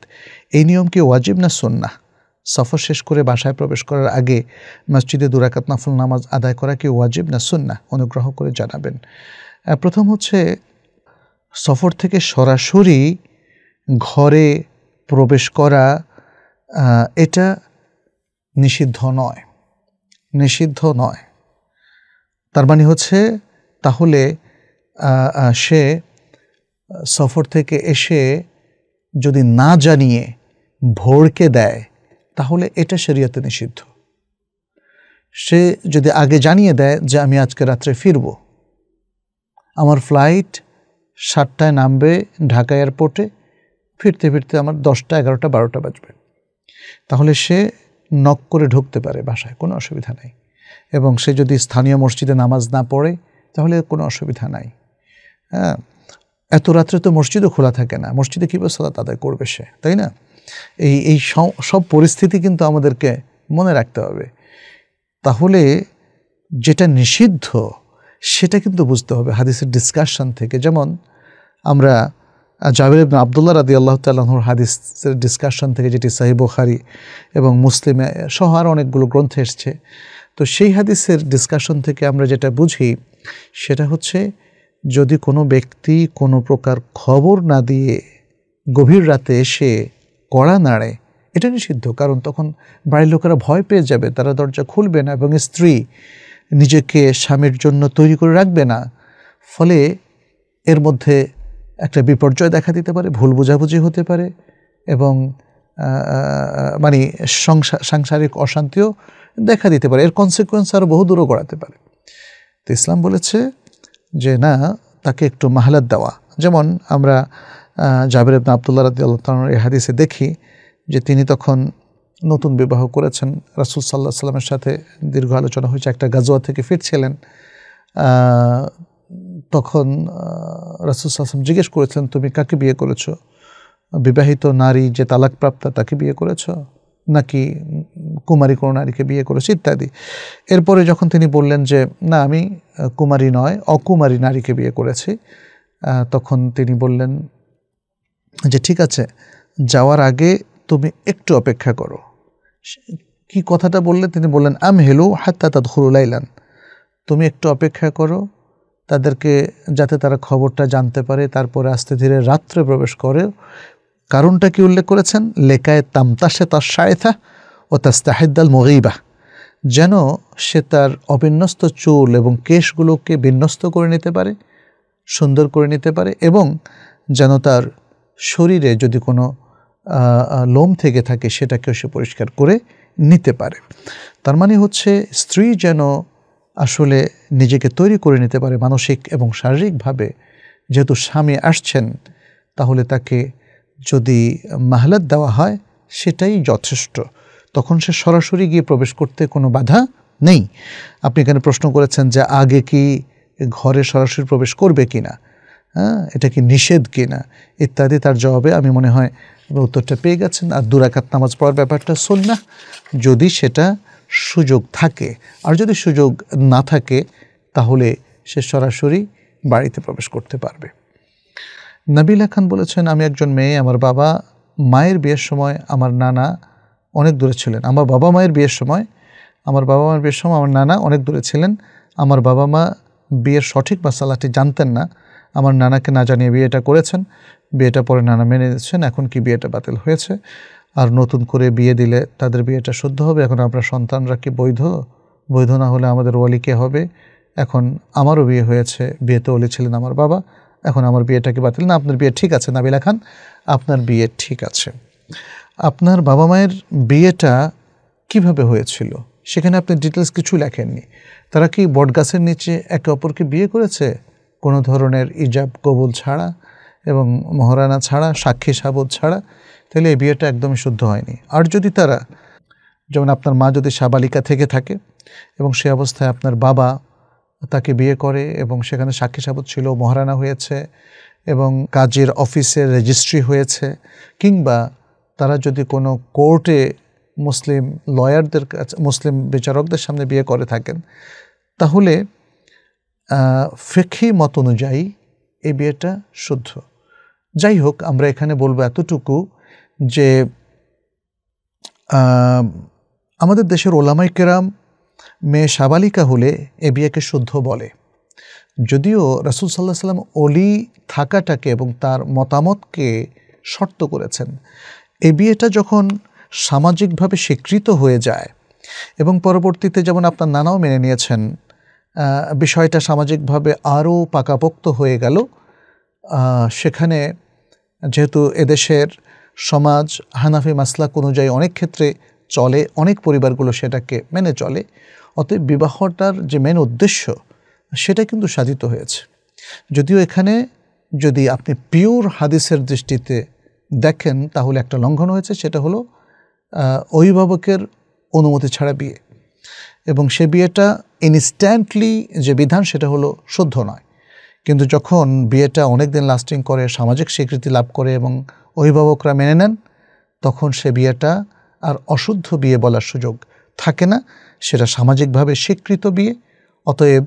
এই নিয়ম কি ওয়াজিব না সন্না সফর শেষ করে বাসায় প্রবেশ করার আগে মসজিদে দুরাকাত নাফল নামাজ আদায় করা কি ওয়াজিব না সুন্না অনুগ্রহ করে জানাবেন। প্রথম হচ্ছে, সফর থেকে সরাসরি ঘরে প্রবেশ করা এটা নিষিদ্ধ নয়। নিষিদ্ধ নয়। তার মানে হচ্ছে তাহলে সে সফর থেকে এসে যদি না জানিয়ে ভোরকে দেয়, তাহলে এটা শরীয়তে নিষিদ্ধ। সে যদি আগে জানিয়ে দেয় যে আমি আজকে রাত্রে ফিরব, আমার ফ্লাইট সাতটায় নামবে ঢাকা এয়ারপোর্টে, ফিরতে ফিরতে আমার দশটা, এগারোটা, বারোটা বাজবে। তাহলে সে নক করে ঢুকতে পারে বাসায়, কোনো অসুবিধা নেই। এবং সে যদি স্থানীয় মসজিদে নামাজ না পড়ে, তাহলে কোনো অসুবিধা নাই। হ্যাঁ এত রাত্রে তো মসজিদও খোলা থাকে না। মসজিদে কীভাবে সালাত আদায় করবে সে, তাই না? এই এই সব পরিস্থিতি কিন্তু আমাদেরকে মনে রাখতে হবে। তাহলে যেটা নিষিদ্ধ, সেটা কিন্তু বুঝতে হবে হাদিসের ডিসকাশন থেকে। যেমন আমরা জাবির ইবনে আবদুল্লাহ রাদি আল্লাহ তাল্লাহর হাদিসের ডিসকাশন থেকে যেটি সাহি বুখারি এবং মুসলিমে সহ আর অনেকগুলো গ্রন্থ এসছে তো সেই হাদিসের ডিসকাশন থেকে আমরা যেটা বুঝি, সেটা হচ্ছে যদি কোনো ব্যক্তি কোনো প্রকার খবর না দিয়ে গভীর রাতে এসে কড়া নাড়ে, এটা নিষিদ্ধ। কারণ তখন বাড়ির লোকেরা ভয় পেয়ে যাবে, তারা দরজা খুলবে না এবং স্ত্রী নিজেকে স্বামীর জন্য তৈরি করে রাখবে না। ফলে এর মধ্যে একটা বিপর্যয় দেখা দিতে পারে, ভুল বোঝাবুঝি হতে পারে এবং মানে সাংসারিক অশান্তিও দেখা দিতে পারে, এর কনসিকুয়েন্স আরও বহু দূরও গড়াতে পারে। তো ইসলাম বলেছে যে, না, তাকে একটু মাহালাত দেওয়া। যেমন আমরা জাবির ইবনা আবদুল্লাহ রাদি আল্লাহ এই হাদিসে দেখি যে, তিনি তখন নতুন বিবাহ করেছেন। রাসুল সাল্লাহ সাল্লামের সাথে দীর্ঘ আলোচনা হয়েছে, একটা গাজোয়া থেকে ফিরছিলেন। তখন রাসুল সাল্লাম জিজ্ঞেস করেছিলেন, তুমি কাকে বিয়ে করেছ? বিবাহিত নারী যে তালাকপ্রাপ্তা, তাকে বিয়ে করেছ? নাকি কুমারী কোনো নারীকে বিয়ে করেছে ইত্যাদি। এরপরে যখন তিনি বললেন যে, না, আমি কুমারী নয়, অকুমারী নারীকে বিয়ে করেছি তখন তিনি বললেন যে, ঠিক আছে, যাওয়ার আগে তুমি একটু অপেক্ষা করো। কি কথাটা বললে তিনি বললেন, আম হেলু হাত্তা তাদ হুরুলাইলান তুমি একটু অপেক্ষা করো, তাদেরকে যাতে তারা খবরটা জানতে পারে, তারপরে আস্তে ধীরে রাত্রে প্রবেশ করে কারণটা কি উল্লেখ করেছেন? লেকায় তামতাসে তার সায়থা ও তাস্তাহিদ্দাল মগিবা। যেন সে তার অবিন্যস্ত চুল এবং কেশগুলোকে বিন্যস্ত করে নিতে পারে, সুন্দর করে নিতে পারে এবং যেন তার শরীরে যদি কোনো লোম থেকে থাকে সেটাকেও সে পরিষ্কার করে নিতে পারে। তার মানে হচ্ছে স্ত্রী যেন আসলে নিজেকে তৈরি করে নিতে পারে মানসিক এবং শারীরিকভাবে। যেহেতু স্বামী আসছেন, তাহলে তাকে যদি মাহলাত দেওয়া হয়, সেটাই যথেষ্ট। তখন সে সরাসরি গিয়ে প্রবেশ করতে কোনো বাধা নেই। আপনি এখানে প্রশ্ন করেছেন যে আগে কি ঘরে সরাসরি প্রবেশ করবে কি না হ্যাঁ এটা কি নিষেধ কি না ইত্যাদি, তার জবাবে আমি মনে হয় উত্তরটা পেয়ে গেছেন। আর দুরাকাত নামাজ পড়ার ব্যাপারটা শোন না যদি সেটা সুযোগ থাকে, আর যদি সুযোগ না থাকে, তাহলে সে সরাসরি বাড়িতে প্রবেশ করতে পারবে। নাবিলা খান বলেছেন, আমি একজন মেয়ে, আমার বাবা মায়ের বিয়ের সময় আমার নানা অনেক দূরে ছিলেন। আমার বাবা মায়ের বিয়ের সময়, আমার বাবা মায়ের বিয়ের সময় আমার নানা অনেক দূরে ছিলেন। আমার বাবা মা বিয়ের সঠিক মশালাটি জানতেন না। আমার নানাকে না জানিয়ে বিয়েটা করেছেন। বিয়েটা পরে নানা মেনে নিচ্ছেন এখন কি বিয়েটা বাতিল হয়েছে? আর নতুন করে বিয়ে দিলে তাদের বিয়েটা শুদ্ধ হবে? এখন আপনার সন্তানরা কি বৈধ? বৈধ না হলে আমাদের ওয়ালি কে হবে? এখন আমারও বিয়ে হয়েছে। বিয়েতে ওলি ছিলেন আমার বাবা। এখন আমার বিয়েটা কি বাতিল? না, আপনার বিয়ে ঠিক আছে, নাবিলা খান। আপনার বিয়ে ঠিক আছে। আপনার বাবা মায়ের বিয়েটা কীভাবে হয়েছিল? সেখানে আপনি ডিটেলস কিছু লেখেননি। তারা কি বটগাছের নিচে একে অপরকে বিয়ে করেছে? কোনো ধরনের ইজাব, কবুল ছাড়া এবং মহারানা ছাড়া, সাক্ষী সাবদ ছাড়া? তাহলে এই বিয়েটা একদমই শুদ্ধ হয়নি। আর যদি তারা, যেমন আপনার মা যদি সাবালিকা থেকে থাকে এবং সে অবস্থায় আপনার বাবা তাকে বিয়ে করে এবং সেখানে সাক্ষী সাবত ছিল, মহারানা হয়েছে এবং কাজের অফিসে রেজিস্ট্রি হয়েছে কিংবা তারা যদি কোনো কোর্টে মুসলিম লয়ারদের কাছে, মুসলিম বিচারকদের সামনে বিয়ে করে থাকেন, তাহলে ফেকি মত অনুযায়ী এই বিয়েটা শুদ্ধ। যাই হোক, আমরা এখানে বলব এতটুকু যে আমাদের দেশের ওলামাই কেরাম মেয়ে সাবালিকা হলে এ বিয়েকে শুদ্ধ বলে। যদিও রাসুল সাল্লাহ সাল্লাম অলি থাকাটাকে এবং তার মতামতকে শর্ত করেছেন, এ বিয়েটা যখন সামাজিকভাবে স্বীকৃত হয়ে যায় এবং পরবর্তীতে যেমন আপনার নানাও মেনে নিয়েছেন বিষয়টা সামাজিকভাবে আরও পাকাপোক্ত হয়ে গেল সেখানে যেহেতু এদেশের সমাজ হানাফি মাসলাক অনুযায়ী অনেক ক্ষেত্রে চলে, অনেক পরিবারগুলো সেটাকে মেনে চলে। অতএব বিবাহটার যে মেন উদ্দেশ্য, সেটা কিন্তু সাধিত হয়েছে। যদিও এখানে যদি আপনি পিওর হাদিসের দৃষ্টিতে দেখেন, তাহলে একটা লঙ্ঘন হয়েছে, সেটা হলো অভিভাবকের অনুমতি ছাড়া বিয়ে। এবং সে বিয়েটা ইনস্ট্যান্টলি যে বিধান, সেটা হলো শুদ্ধ নয়। কিন্তু যখন বিয়েটা অনেক দিন লাস্টিং করে, সামাজিক স্বীকৃতি লাভ করে এবং অভিভাবকরা মেনে নেন, তখন সে বিয়েটা আর অশুদ্ধ বিয়ে বলার সুযোগ থাকে না। সেটা সামাজিকভাবে স্বীকৃত বিয়ে। অতএব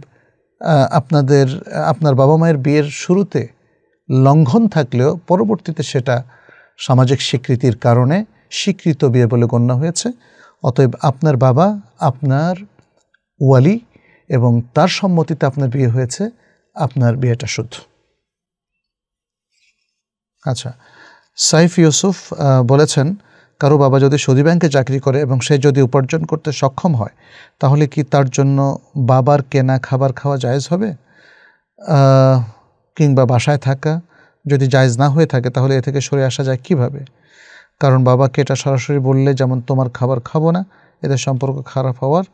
আপনাদের, আপনার বাবা মায়ের বিয়ের শুরুতে লঙ্ঘন থাকলেও পরবর্তীতে সেটা সামাজিক স্বীকৃতির কারণে স্বীকৃত বিয়ে বলে গণ্য হয়েছে। অতএব, আপনার বাবা, আপনার ওয়ালি এবং তার সম্মতিতে আপনার বিয়ে হয়েছে, আপনার বিয়েটা শুদ্ধ। আচ্ছা সাইফ ইউসুফ বলেছেন কারও বাবা যদি সৌদি ব্যাংকে চাকরি করে এবং সে যদি উপার্জন করতে সক্ষম হয়, তাহলে কি তার জন্য বাবার কেনা খাবার খাওয়া জায়েজ হবে? কিংবা বাসায় থাকা যদি জায়েজ না হয়ে থাকে, তাহলে এ থেকে সরে আসা যায় কীভাবে? কারণ বাবাকে এটা সরাসরি বললে যেমন তোমার খাবার খাব না, এদের সম্পর্ক খারাপ হওয়ার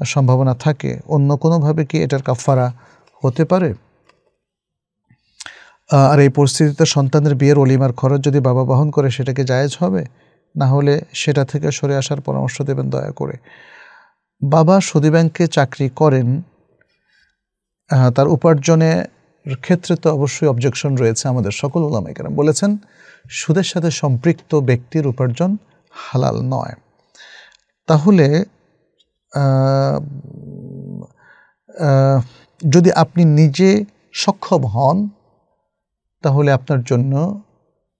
সম্ভাবনা থাকে। অন্য কোনোভাবে কি এটার কাফারা হতে পারে? আর এই পরিস্থিতিতে সন্তানের বিয়ের অলিমার খরচ যদি বাবা বহন করে সেটাকে জায়েজ হবে? না হলে সেটা থেকে সরে আসার পরামর্শ দেবেন দয়া করে। বাবা সুদী ব্যাংকে চাকরি করেন তার উপার্জনের ক্ষেত্রে তো অবশ্যই অবজেকশন রয়েছে আমাদের সকল ওলামাইকারা বলেছেন, সুদের সাথে সম্পৃক্ত ব্যক্তির উপার্জন হালাল নয়। তাহলে যদি আপনি নিজে সক্ষম হন, তাহলে আপনার জন্য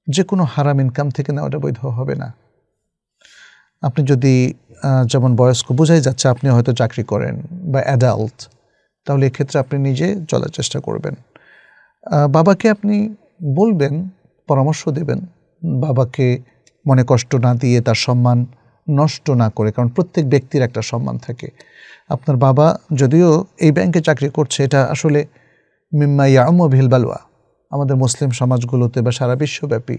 যে কোনো হারাম ইনকাম থেকে নেওয়াটা বৈধ হবে না। আপনি যদি যেমন বয়স্ক বোঝাই যাচ্ছে আপনি হয়তো চাকরি করেন বা অ্যাডাল্ট তাহলে এক্ষেত্রে আপনি নিজে চলার চেষ্টা করবেন। বাবাকে আপনি বলবেন, পরামর্শ দেবেন। বাবাকে মনে কষ্ট না দিয়ে তার সম্মান নষ্ট না করে, কারণ প্রত্যেক ব্যক্তির একটা সম্মান থাকে। আপনার বাবা যদিও এই ব্যাংকে চাকরি করছে, এটা আসলে মিম্মা ইয়াম ভিল বালুয়া আমাদের মুসলিম সমাজগুলোতে বা সারা বিশ্বব্যাপী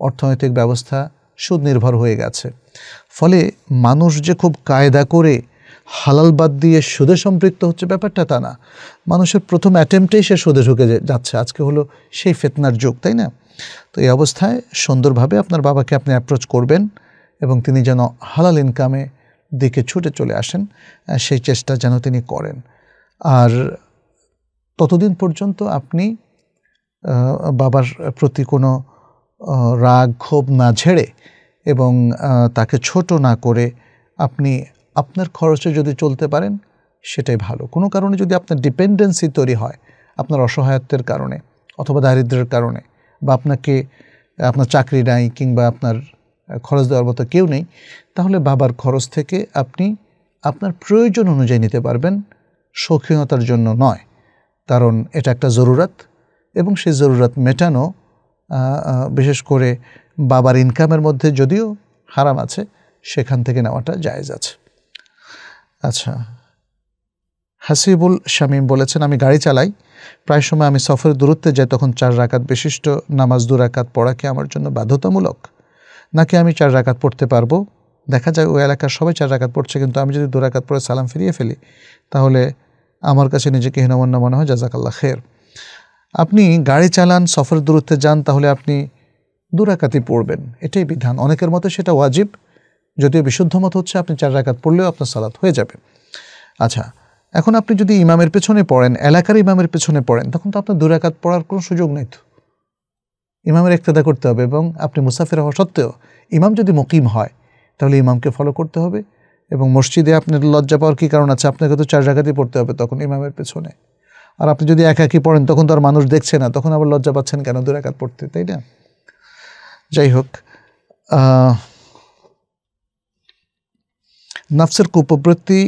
অর্থনৈতিক ব্যবস্থা সুদ নির্ভর হয়ে গেছে। ফলে মানুষ যে খুব কায়দা করে হালাল বাদ দিয়ে সুদে সম্পৃক্ত হচ্ছে ব্যাপারটা তা না। মানুষের প্রথম অ্যাটেম্পটেই সে সুদে ঢুকে যাচ্ছে। আজকে হলো সেই ফেতনার যুগ, তাই না? তো এই অবস্থায় সুন্দরভাবে আপনার বাবাকে আপনি অ্যাপ্রোচ করবেন এবং তিনি যেন হালাল ইনকামে দিকে ছুটে চলে আসেন সেই চেষ্টা যেন তিনি করেন। আর ততদিন পর্যন্ত আপনি বাবার প্রতি কোনো রাগ ক্ষোভ না ঝেড়ে এবং তাকে ছোট না করে আপনি আপনার খরচে যদি চলতে পারেন, সেটাই ভালো। কোনো কারণে যদি আপনার ডিপেন্ডেন্সি তৈরি হয়, আপনার অসহায়ত্বের কারণে অথবা দারিদ্রের কারণে বা আপনাকে, আপনার চাকরি নাই কিংবা আপনার খরচ দেওয়ার মতো কেউ নেই, তাহলে বাবার খরচ থেকে আপনি আপনার প্রয়োজন অনুযায়ী নিতে পারবেন। শৌখিনতার জন্য নয়, কারণ এটা একটা জরুরত এবং সেই জরুরত মেটানো বিশেষ করে বাবার ইনকামের মধ্যে যদিও হারাম আছে, সেখান থেকে নেওয়াটা জায়েজ আছে। আচ্ছা হাসিবুল শামীম বলেছেন, আমি গাড়ি চালাই, প্রায় সময় আমি সফরের দূরত্বে যাই, তখন চার রাকাত বিশিষ্ট নামাজ দু রাকাত পড়া কি আমার জন্য বাধ্যতামূলক? নাকি আমি চার রাকাত পড়তে পারব? দেখা যায় ওই এলাকার সবাই চার রাকাত পড়ছে, কিন্তু আমি যদি দু রাকাত পড়ে সালাম ফিরিয়ে ফেলি, তাহলে আমার কাছে নিজেকে হীনমন্য মনে হয় জাজাকাল্লা খের। আপনি গাড়ি চালান, সফরের দূরত্বে যান, তাহলে আপনি দুরাকাতই পড়বেন। এটাই বিধান। অনেকের মতে সেটা ওয়াজিব। যদিও বিশুদ্ধ মত হচ্ছে আপনি চার রাকাত পড়লেও আপনার সালাত হয়ে যাবে। আচ্ছা এখন আপনি যদি ইমামের পেছনে পড়েন, এলাকার ইমামের পেছনে পড়েন, তখন তো আপনার দুরাকাত পড়ার কোনো সুযোগ নেই তো। ইমামের একতেদা করতে হবে এবং আপনি মুসাফির হওয়া সত্ত্বেও ইমাম যদি মকিম হয়, তাহলে ইমামকে ফলো করতে হবে এবং মসজিদে আপনার লজ্জা পাওয়ার কী কারণ আছে? আপনাকে তো চার জায়গাতেই পড়তে হবে তখন ইমামের পেছনে। আর আপনি যদি একাকি পড়েন, তখন তো আর মানুষ দেখছে না, তখন আবার লজ্জা পাচ্ছেন কেন দু একাত পড়তে, তাই না? যাই হোক নাফসের কুপবৃত্তি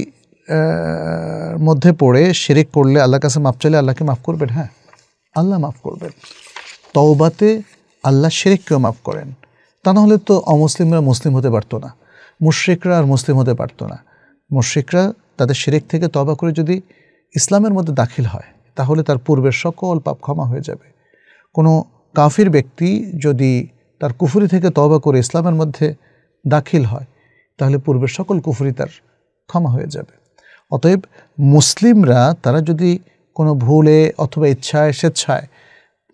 মধ্যে পড়ে শিরিক করলে আল্লাহ কাছে মাফ চাইলে আল্লাহকে মাফ করবেন হ্যাঁ? আল্লাহ মাফ করবেন। তওবাতে আল্লাহ শিরিককেও মাফ করেন। তা নাহলে তো অমুসলিমরা মুসলিম হতে পারতো না, মুশ্রিকরা আর মুসলিম হতে পারতো না। মুশ্রিকরা তাদের শিরিক থেকে তবা করে যদি ইসলামের মধ্যে দাখিল হয় তাহলে তার পূর্বের সকল পাপ ক্ষমা হয়ে যাবে। কোনো কাফির ব্যক্তি যদি তার কুফুরি থেকে তবা করে ইসলামের মধ্যে দাখিল হয়, তাহলে পূর্বের সকল কুফুরি তার ক্ষমা হয়ে যাবে। অতএব মুসলিমরা, তারা যদি কোনো ভুলে অথবা ইচ্ছায় স্বেচ্ছায়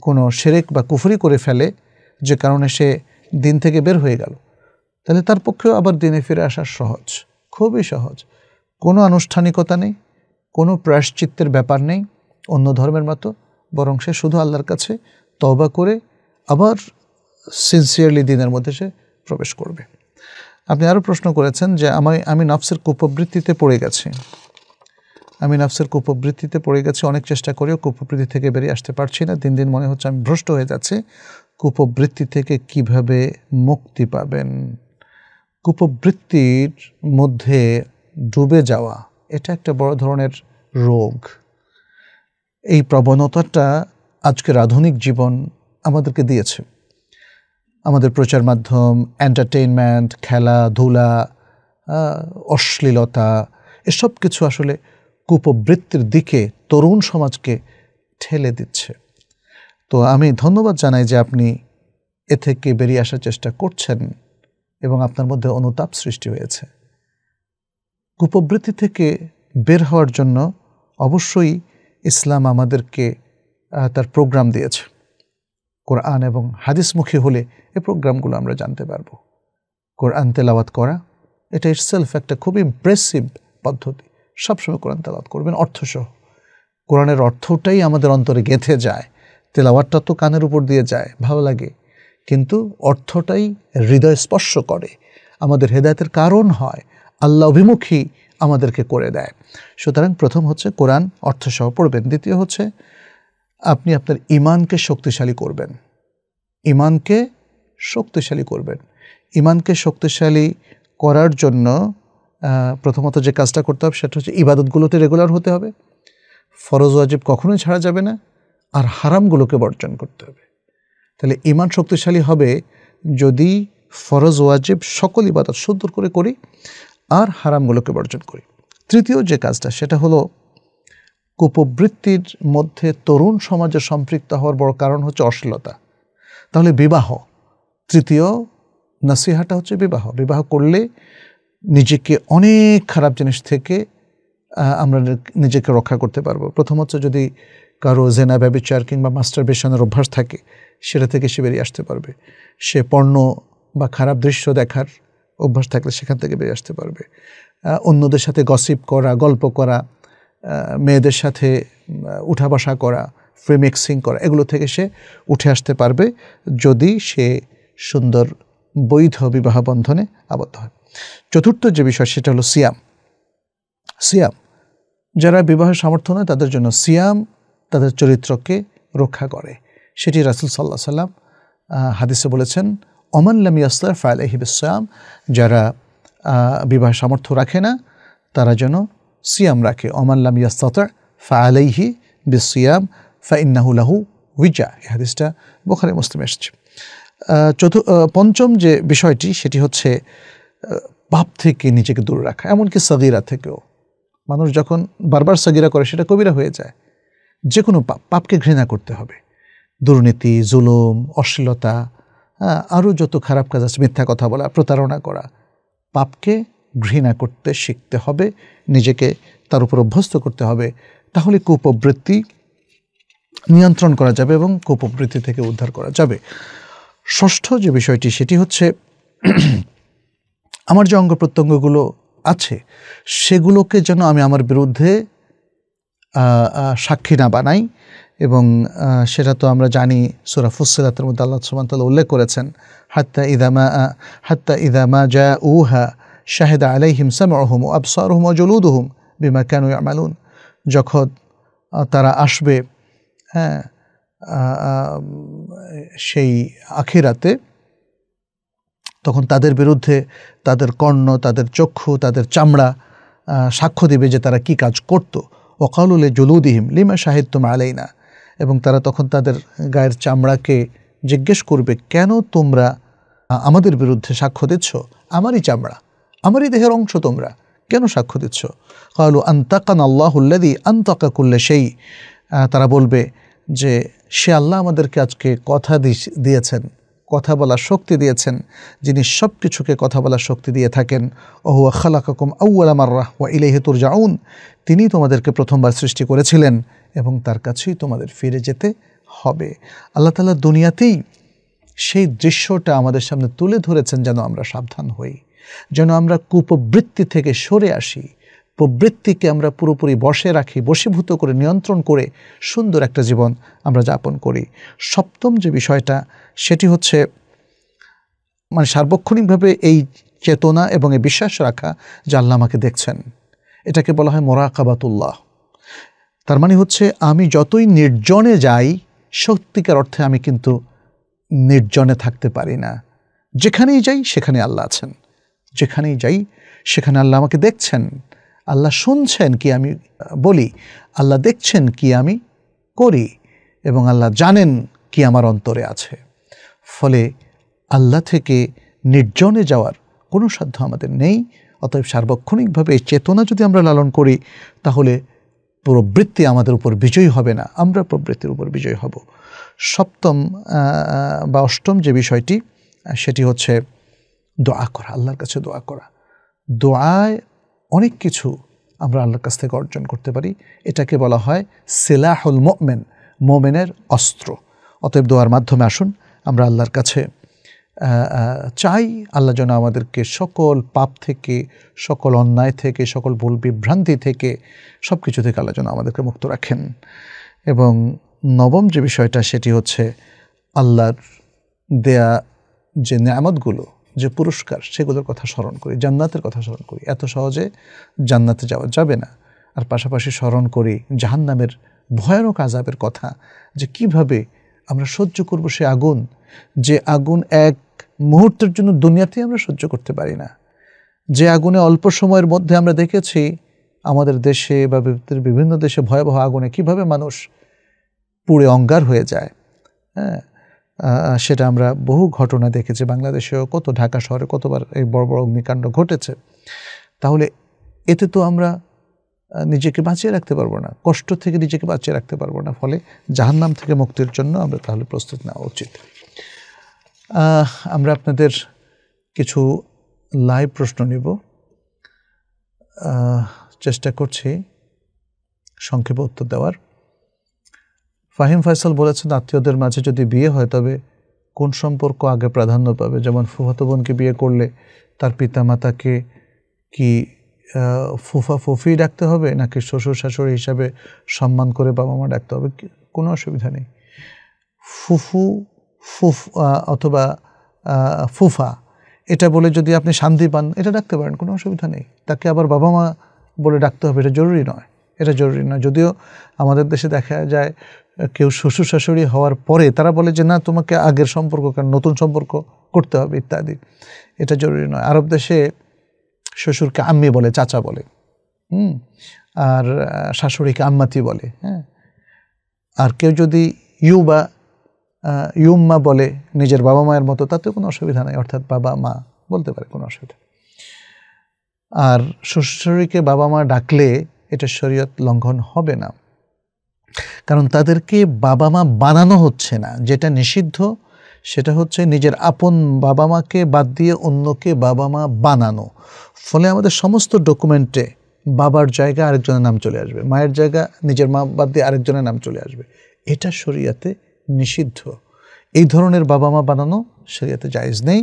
কোনো সেরেক বা কুফুরি করে ফেলে, যে কারণে সে দিন থেকে বের হয়ে গেল, তাহলে তার পক্ষেও আবার দিনে ফিরে আসা সহজ, খুবই সহজ। কোনো আনুষ্ঠানিকতা নেই, কোনো প্রায়শ্চিত্তের ব্যাপার নেই। অন্য ধর্মের মতো, বরং সে শুধু আল্লাহর কাছে তবা করে আবার সিনসিয়ারলি দিনের মধ্যে সে প্রবেশ করবে। আপনি আরও প্রশ্ন করেছেন যে, আমি আমি নফসের কুপবৃত্তিতে পড়ে গেছি। আমি নফসের কুপবৃত্তিতে পড়ে গেছি, অনেক চেষ্টা করেও কুপবৃত্তি থেকে বেরিয়ে আসতে পারছি না। দিন দিন মনে হচ্ছে আমি ভ্রষ্ট হয়ে যাচ্ছে। কুপবৃত্তি থেকে কীভাবে মুক্তি পাবেন? কুপবৃত্তির মধ্যে ডুবে যাওয়া, এটা একটা বড় ধরনের রোগ। এই প্রবণতাটা আজকের আধুনিক জীবন আমাদেরকে দিয়েছে। আমাদের প্রচার মাধ্যম এন্টারটেইনমেন্ট খেলাধুলা অশ্লীলতা, এসব কিছু আসলে কুপবৃত্তির দিকে তরুণ সমাজকে ঠেলে দিচ্ছে। তো আমি ধন্যবাদ জানাই যে আপনি এ থেকে বেরিয়ে আসার চেষ্টা করছেন এবং আপনার মধ্যে অনুতাপ সৃষ্টি হয়েছে। কুপবৃত্তি থেকে বের হওয়ার জন্য অবশ্যই ইসলাম আমাদেরকে তার প্রোগ্রাম দিয়েছে। কোরআন এবং হাদিসমুখী হলে এ প্রোগ্রামগুলো আমরা জানতে পারব। কোরআন তেলাওয়াত করা, এটা ইটসেলফ একটা খুব ইমপ্রেসিভ পদ্ধতি। সবসময় কোরআন তেলাওয়াত করবেন, অর্থসহ। কোরআনের অর্থটাই আমাদের অন্তরে গেঁথে যায়। তেলাওয়াতটা তো কানের উপর দিয়ে যায়, ভালো লাগে। কিন্তু অর্থটাই হৃদয় স্পর্শ করে। আমাদের হেদায়তের কারণ হয়। আল্লাহ অভিমুখী আমাদেরকে করে দেয়। সুতরাং প্রথম হচ্ছে কোরআন, অর্থসহ পড়বেন। দ্বিতীয় হচ্ছে আপনি আপনার ইমানকে শক্তিশালী করবেন। ইমানকে শক্তিশালী করবেন। ইমানকে শক্তিশালী করার জন্য প্রথমত যে কাজটা করতে হবে সেটা হচ্ছে ইবাদতগুলোতে রেগুলার হতে হবে। ফরজ, ওয়াজিব কখনোই ছাড়া যাবে না। আর হারামগুলোকে বর্জন করতে হবে। তাহলে ইমান শক্তিশালী হবে যদি ফরজ, ওয়াজিব সকল ইবাদত সুন্দর করে করি। আর হারামগুলোকে বর্জন করি। তৃতীয় যে কাজটা, সেটা হলো কুপবৃত্তির মধ্যে তরুণ সমাজে সম্পৃক্ত হওয়ার বড় কারণ হচ্ছে অশ্লীলতা। তাহলে বিবাহ। তৃতীয় নাসিহাটা হচ্ছে বিবাহ। বিবাহ করলে নিজেকে অনেক খারাপ জিনিস থেকে আমরা নিজেকে রক্ষা করতে পারব। প্রথম হচ্ছে যদি কারও জেনা ব্যবচার কিংবা মাস্টার বেশনের অভ্যাস থাকে, সেটা থেকে সে বেরিয়ে আসতে পারবে। সে পণ্য বা খারাপ দৃশ্য দেখার অভ্যাস থাকলে সেখান থেকে বেরিয়ে আসতে পারবে। অন্যদের সাথে গসিপ করা, গল্প করা মেয়েদের সাথে উঠা বসা করা ফ্রিমিক্সিং করা, এগুলো থেকে সে উঠে আসতে পারবে যদি সে সুন্দর বৈধ বিবাহ বন্ধনে আবদ্ধ হয়। চতুর্থ যে বিষয় সেটা হলো সিয়াম। সিয়াম, যারা বিবাহের সামর্থ্য নয় তাদের জন্য সিয়াম তাদের চরিত্রকে রক্ষা করে। সেটি রাসুল সাল্লাহ সাল্লাম হাদিসে বলেছেন অমাল্লাম ইয়াস্তার ফায়ালাহি বিসাম যারা বিবাহ সামর্থ্য রাখে না, তারা যেন সিয়াম রাখে। অমাল্লাম ইয়াস্তার ফায়ালাইহি বিসিয়াম ফা ইন্নাহুলাহু উইজা এই হাদিসটা বোখারে, মুসলিম এসছে। চতুর্থ পঞ্চম যে বিষয়টি, সেটি হচ্ছে পাপ থেকে নিজেকে দূরে রাখা, এমনকি সগিরা থেকেও। মানুষ যখন বারবার সগিরা করে, সেটা কবিরা হয়ে যায়। যে কোনো পাপ, পাপকে ঘৃণা করতে হবে। দুর্নীতি, জুলুম, অশ্লীলতা আরও যত খারাপ কাজ আছে, মিথ্যা কথা বলা, প্রতারণা করা, পাপকে ঘৃণা করতে শিখতে হবে, নিজেকে তার উপর অভ্যস্ত করতে হবে, তাহলে কুপবৃত্তি নিয়ন্ত্রণ করা যাবে এবং কুপবৃত্তি থেকে উদ্ধার করা যাবে। ষষ্ঠ যে বিষয়টি, সেটি হচ্ছে আমার যে অঙ্গ প্রত্যঙ্গগুলো আছে, সেগুলোকে যেন আমি আমার বিরুদ্ধে সাক্ষী না বানাই সেটা তো আমরা জানি, সুরা ফুসিলাতের মধ্যে আল্লাহ সুমান তাল্লাহ উল্লেখ করেছেন, হাত্তা ইদামা হাত্তা ইদামা জা উহা শাহেদা আলাইহিম সামহম আবসারহম জলুদহুম বিমা কেন আমালুন যখন তারা আসবে হ্যাঁ সেই আখিরাতে, তখন তাদের বিরুদ্ধে তাদের কর্ণ, তাদের চক্ষু, তাদের চামড়া সাক্ষ্য দেবে যে তারা কি কাজ করত। ওকালুলে জলুদিহিম, লিমা সাহিত্যম আলাইনা। এবং তারা তখন তাদের গায়ের চামড়াকে জিজ্ঞেস করবে, কেন তোমরা আমাদের বিরুদ্ধে সাক্ষ্য দিচ্ছ? আমারই চামড়া, আমারই দেহের অংশ তোমরা, কেন সাক্ষ্য দিচ্ছ? কালু আন্তাকান আল্লাহুল্লাদি আন্তাকা করলে সেই তারা বলবে যে, সে আল্লাহ আমাদেরকে আজকে কথা দিয়েছেন, কথা বলার শক্তি দিয়েছেন, যিনি সব কিছুকে কথা বলার শক্তি দিয়ে থাকেন। ওহুয়া খালাকাকুম আউ্লা মার্রাহ ওয়া ইলেহে তুর জাউন তিনি তোমাদেরকে প্রথমবার সৃষ্টি করেছিলেন। এবং তার কাছেই তোমাদের ফিরে যেতে হবে। আল্লাহ তালা দুনিয়াতেই সেই দৃশ্যটা আমাদের সামনে তুলে ধরেছেন যেন আমরা সাবধান হই, যেন আমরা কুপবৃত্তি থেকে সরে আসি, প্রবৃত্তিকে আমরা পুরোপুরি বসে রাখি, বশীভূত করে, নিয়ন্ত্রণ করে সুন্দর একটা জীবন আমরা যাপন করি। সপ্তম যে বিষয়টা, সেটি হচ্ছে মানে সার্বক্ষণিকভাবে এই চেতনা এবং এই বিশ্বাস রাখা যে আল্লাহ আমাকে দেখছেন। এটাকে বলা হয় মোরাকাবাতুল্লাহ। তার মানে হচ্ছে আমি যতই নির্জনে যাই, সত্যিকার অর্থে আমি কিন্তু নির্জনে থাকতে পারি না। যেখানেই যাই, সেখানে আল্লাহ আছেন। যেখানেই যাই, সেখানে আল্লাহ আমাকে দেখছেন। আল্লাহ শুনছেন কি আমি বলি। আল্লাহ দেখছেন কি আমি করি। এবং আল্লাহ জানেন কি আমার অন্তরে আছে। ফলে আল্লাহ থেকে নির্জনে যাওয়ার কোনো সাধ্য আমাদের নেই। অতএব সার্বক্ষণিকভাবে চেতনা যদি আমরা লালন করি, তাহলে প্রবৃত্তি আমাদের উপর বিজয়ী হবে না, আমরা প্রবৃত্তির উপর বিজয়ী হব। সপ্তম বা অষ্টম যে বিষয়টি, সেটি হচ্ছে দোয়া করা, আল্লাহর কাছে দোয়া করা। দোয়ায় অনেক কিছু আমরা আল্লাহর কাছ থেকে অর্জন করতে পারি। এটাকে বলা হয় সেলাহুল মোমেন, মোমেনের অস্ত্র। অতএব দোয়ার মাধ্যমে আসুন, আমরা আল্লাহর কাছে চাই আল্লাহ যেন আমাদেরকে সকল পাপ থেকে, সকল অন্যায় থেকে, সকল ভুল বিভ্রান্তি থেকে সব কিছু থেকে আল্লাহ যেন আমাদেরকে মুক্ত রাখেন। এবং নবম যে বিষয়টা, সেটি হচ্ছে আল্লাহর দেয়া যে নিয়ামতগুলো, যে পুরস্কার, সেগুলোর কথা স্মরণ করি, জান্নাতের কথা স্মরণ করি। এত সহজে জান্নাতে যাওয়া যাবে না। আর পাশাপাশি স্মরণ করি জাহান্নামের ভয়ানক আজাবের কথা, যে কীভাবে আমরা সহ্য করব সে আগুন, যে আগুন এক মুহূর্তের জন্য দুনিয়াতেই আমরা সহ্য করতে পারি না। যে আগুনে অল্প সময়ের মধ্যে আমরা দেখেছি আমাদের দেশে বা বিভিন্ন দেশে ভয়াবহ আগুনে কীভাবে মানুষ পুড়ে অঙ্গার হয়ে যায় হ্যাঁ? সেটা আমরা বহু ঘটনা দেখেছি। বাংলাদেশেও কত, ঢাকা শহরে কতবার এই বড় বড় অগ্নিকাণ্ড ঘটেছে। তাহলে এতে তো আমরা নিজেকে বাঁচিয়ে রাখতে পারব না, কষ্ট থেকে নিজেকে বাঁচিয়ে রাখতে পারব না। ফলে জাহান্নাম থেকে মুক্তির জন্য আমরা তাহলে প্রস্তুত নেওয়া উচিত। আমরা আপনাদের কিছু লাইভ প্রশ্ন নিব। চেষ্টা করছি সংক্ষেপে উত্তর দেওয়ার। ফাহিম ফয়সাল বলেছেন, আত্মীয়দের মাঝে যদি বিয়ে হয়, তবে কোন সম্পর্ক আগে প্রাধান্য পাবে? যেমন ফুফাতো বোনকে বিয়ে করলে তার পিতা মাতাকে কি ফুফা ফুফি ডাকতে হবে, নাকি শ্বশুর শাশুড়ি হিসাবে সম্মান করে বাবা মা ডাকতে হবে? কোনো অসুবিধা নেই। ফুফু ফুফ অথবা ফুফা। এটা বলে যদি আপনি শান্তি পান, এটা ডাকতে পারেন, কোনো অসুবিধা নেই। তাকে আবার বাবা মা বলে ডাকতে হবে, এটা জরুরি নয়। এটা জরুরি নয়। যদিও আমাদের দেশে দেখা যায়, কেউ শ্বশুর শাশুড়ি হওয়ার পরে তারা বলে যে, না, তোমাকে আগের সম্পর্ক, কারণ নতুন সম্পর্ক করতে হবে, ইত্যাদি। এটা জরুরি নয়। আরব দেশে শ্বশুরকে আম্মি বলে, চাচা বলে। হুম? আর শাশুড়িকে আম্মাতি বলে হ্যাঁ? আর কেউ যদি ইউ বা ইউম্মা বলে নিজের বাবা মায়ের মতো, তাতে কোনো অসুবিধা নেই, অর্থাৎ বাবা মা বলতে পারে কোনো অসুবিধা। আর শ্বশুরকে বাবা মা ডাকলে এটা শরীয়ত লঙ্ঘন হবে না। কারণ তাদেরকে বাবা মা বানানো হচ্ছে না। যেটা নিষিদ্ধ, সেটা হচ্ছে নিজের আপন বাবা মাকে বাদ দিয়ে অন্যকে বাবা মা বানানো। ফলে আমাদের সমস্ত ডকুমেন্টে বাবার জায়গা আরেকজনের নাম চলে আসবে, মায়ের জায়গা নিজের মা বাদ দিয়ে আরেকজনের নাম চলে আসবে। এটা শরিয়াতে নিষিদ্ধ। এই ধরনের বাবা মা বানানো শরিয়াতে জায়জ নেই।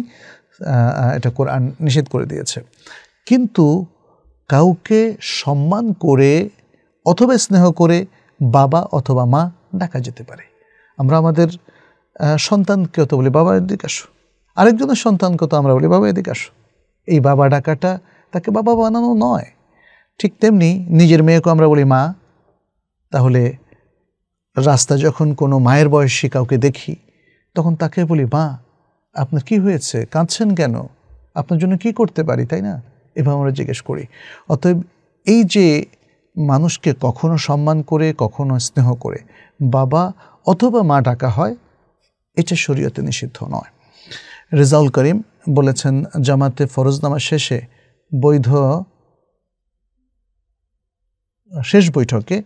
এটা কোরআন নিষেধ করে দিয়েছে। কিন্তু কাউকে সম্মান করে অথবা স্নেহ করে বাবা অথবা মা ডাকা যেতে পারে। আমরা আমাদের সন্তানকে তো বলি, বাবা, এদিকে আসো। আরেকজনের সন্তানকে তো আমরা বলি, বাবা, এদিকে আসো। এই বাবা ডাকাটা তাকে বাবা বানানো নয়। ঠিক তেমনি নিজের মেয়েকে আমরা বলি, মা, তাহলে রাস্তা যখন কোনো মায়ের বয়সী কাউকে দেখি, তখন তাকে বলি, মা, আপনার কি হয়েছে? কাঁদছেন কেন? আপনার জন্য কি করতে পারি, তাই না? এভাবে আমরা জিজ্ঞেস করি। অতএব এই যে মানুষকে কখনো সম্মান করে, কখনো স্নেহ করে, বাবা অথবা মা ডাকা হয়, এটা শরীয়তে নিষিদ্ধ নয়। রেজাউল করিম বলেছেন, জামাতে ফরজনামা শেষে বৈধ শেষ বৈঠকে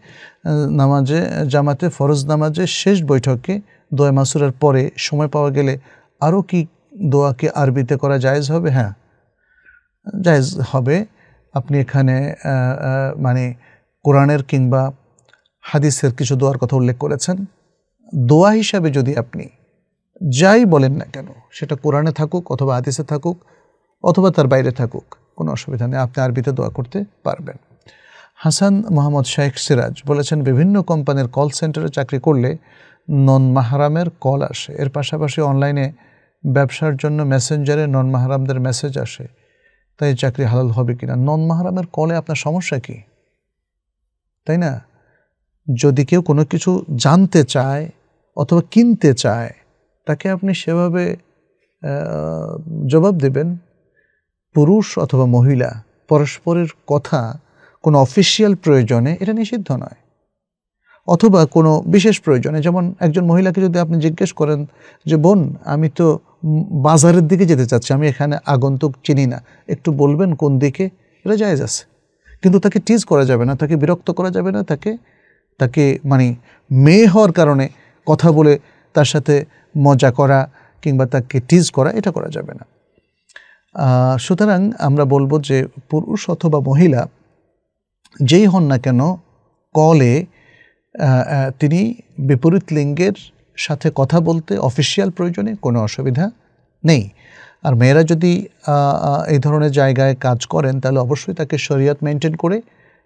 নামাজে, জামাতে, ফরজ নামাজে শেষ বৈঠকে দোয়া মাসুরার পরে সময় পাওয়া গেলে আরও কি দোয়াকে আরবিতে করা জায়েজ হবে? হ্যাঁ জায়েজ হবে। আপনি এখানে মানে কোরআনের কিংবা হাদিসের কিছু দোয়ার কথা উল্লেখ করেছেন। দোয়া হিসাবে যদি আপনি যাই বলেন না কেন, সেটা কোরআনে থাকুক অথবা হাদিসে থাকুক অথবা তার বাইরে থাকুক, কোনো অসুবিধা নেই, আপনি আরবিতে দোয়া করতে পারবেন। হাসান মোহাম্মদ শেখ সিরাজ বলেছেন, বিভিন্ন কোম্পানির কল সেন্টারে চাকরি করলে নন মাহারামের কল আসে। এর পাশাপাশি অনলাইনে ব্যবসার জন্য মেসেঞ্জারে নন মাহারামদের মেসেজ আসে। তাই চাকরি হালাল হবে কিনা? নন মাহারামের কলে আপনার সমস্যা কি? তাই না? যদি কেউ কোনো কিছু জানতে চায় অথবা কিনতে চায়, তাকে আপনি সেভাবে জবাব দেবেন। পুরুষ অথবা মহিলা, পরস্পরের কথা কোনো অফিসিয়াল প্রয়োজনে এটা নিষিদ্ধ নয়। অথবা কোনো বিশেষ প্রয়োজনে, যেমন একজন মহিলাকে যদি আপনি জিজ্ঞেস করেন যে, বোন, আমি তো বাজারের দিকে যেতে চাচ্ছি, আমি এখানে আগন্তুক চিনি না। একটু বলবেন কোন দিকে? এটা জায়েজ আছে। কিন্তু তাকে টিজ করা যাবে না, তাকে বিরক্ত করা যাবে না, তাকে তাকে মানে মেয়ে হওয়ার কারণে কথা বলে তার সাথে মজা করা কিংবা তাকে টিজ করা, এটা করা যাবে না। সুতরাং আমরা বলব যে, পুরুষ অথবা মহিলা যেই হন না কেন, কলে তিনি বিপরীত লিঙ্গের সাথে কথা বলতে অফিসিয়াল প্রয়োজনে কোনো অসুবিধা নেই। আর মেয়েরা যদি এই ধরনের জায়গায় কাজ করেন, তাহলে অবশ্যই তাকে শরীয়ত মেনটেন করে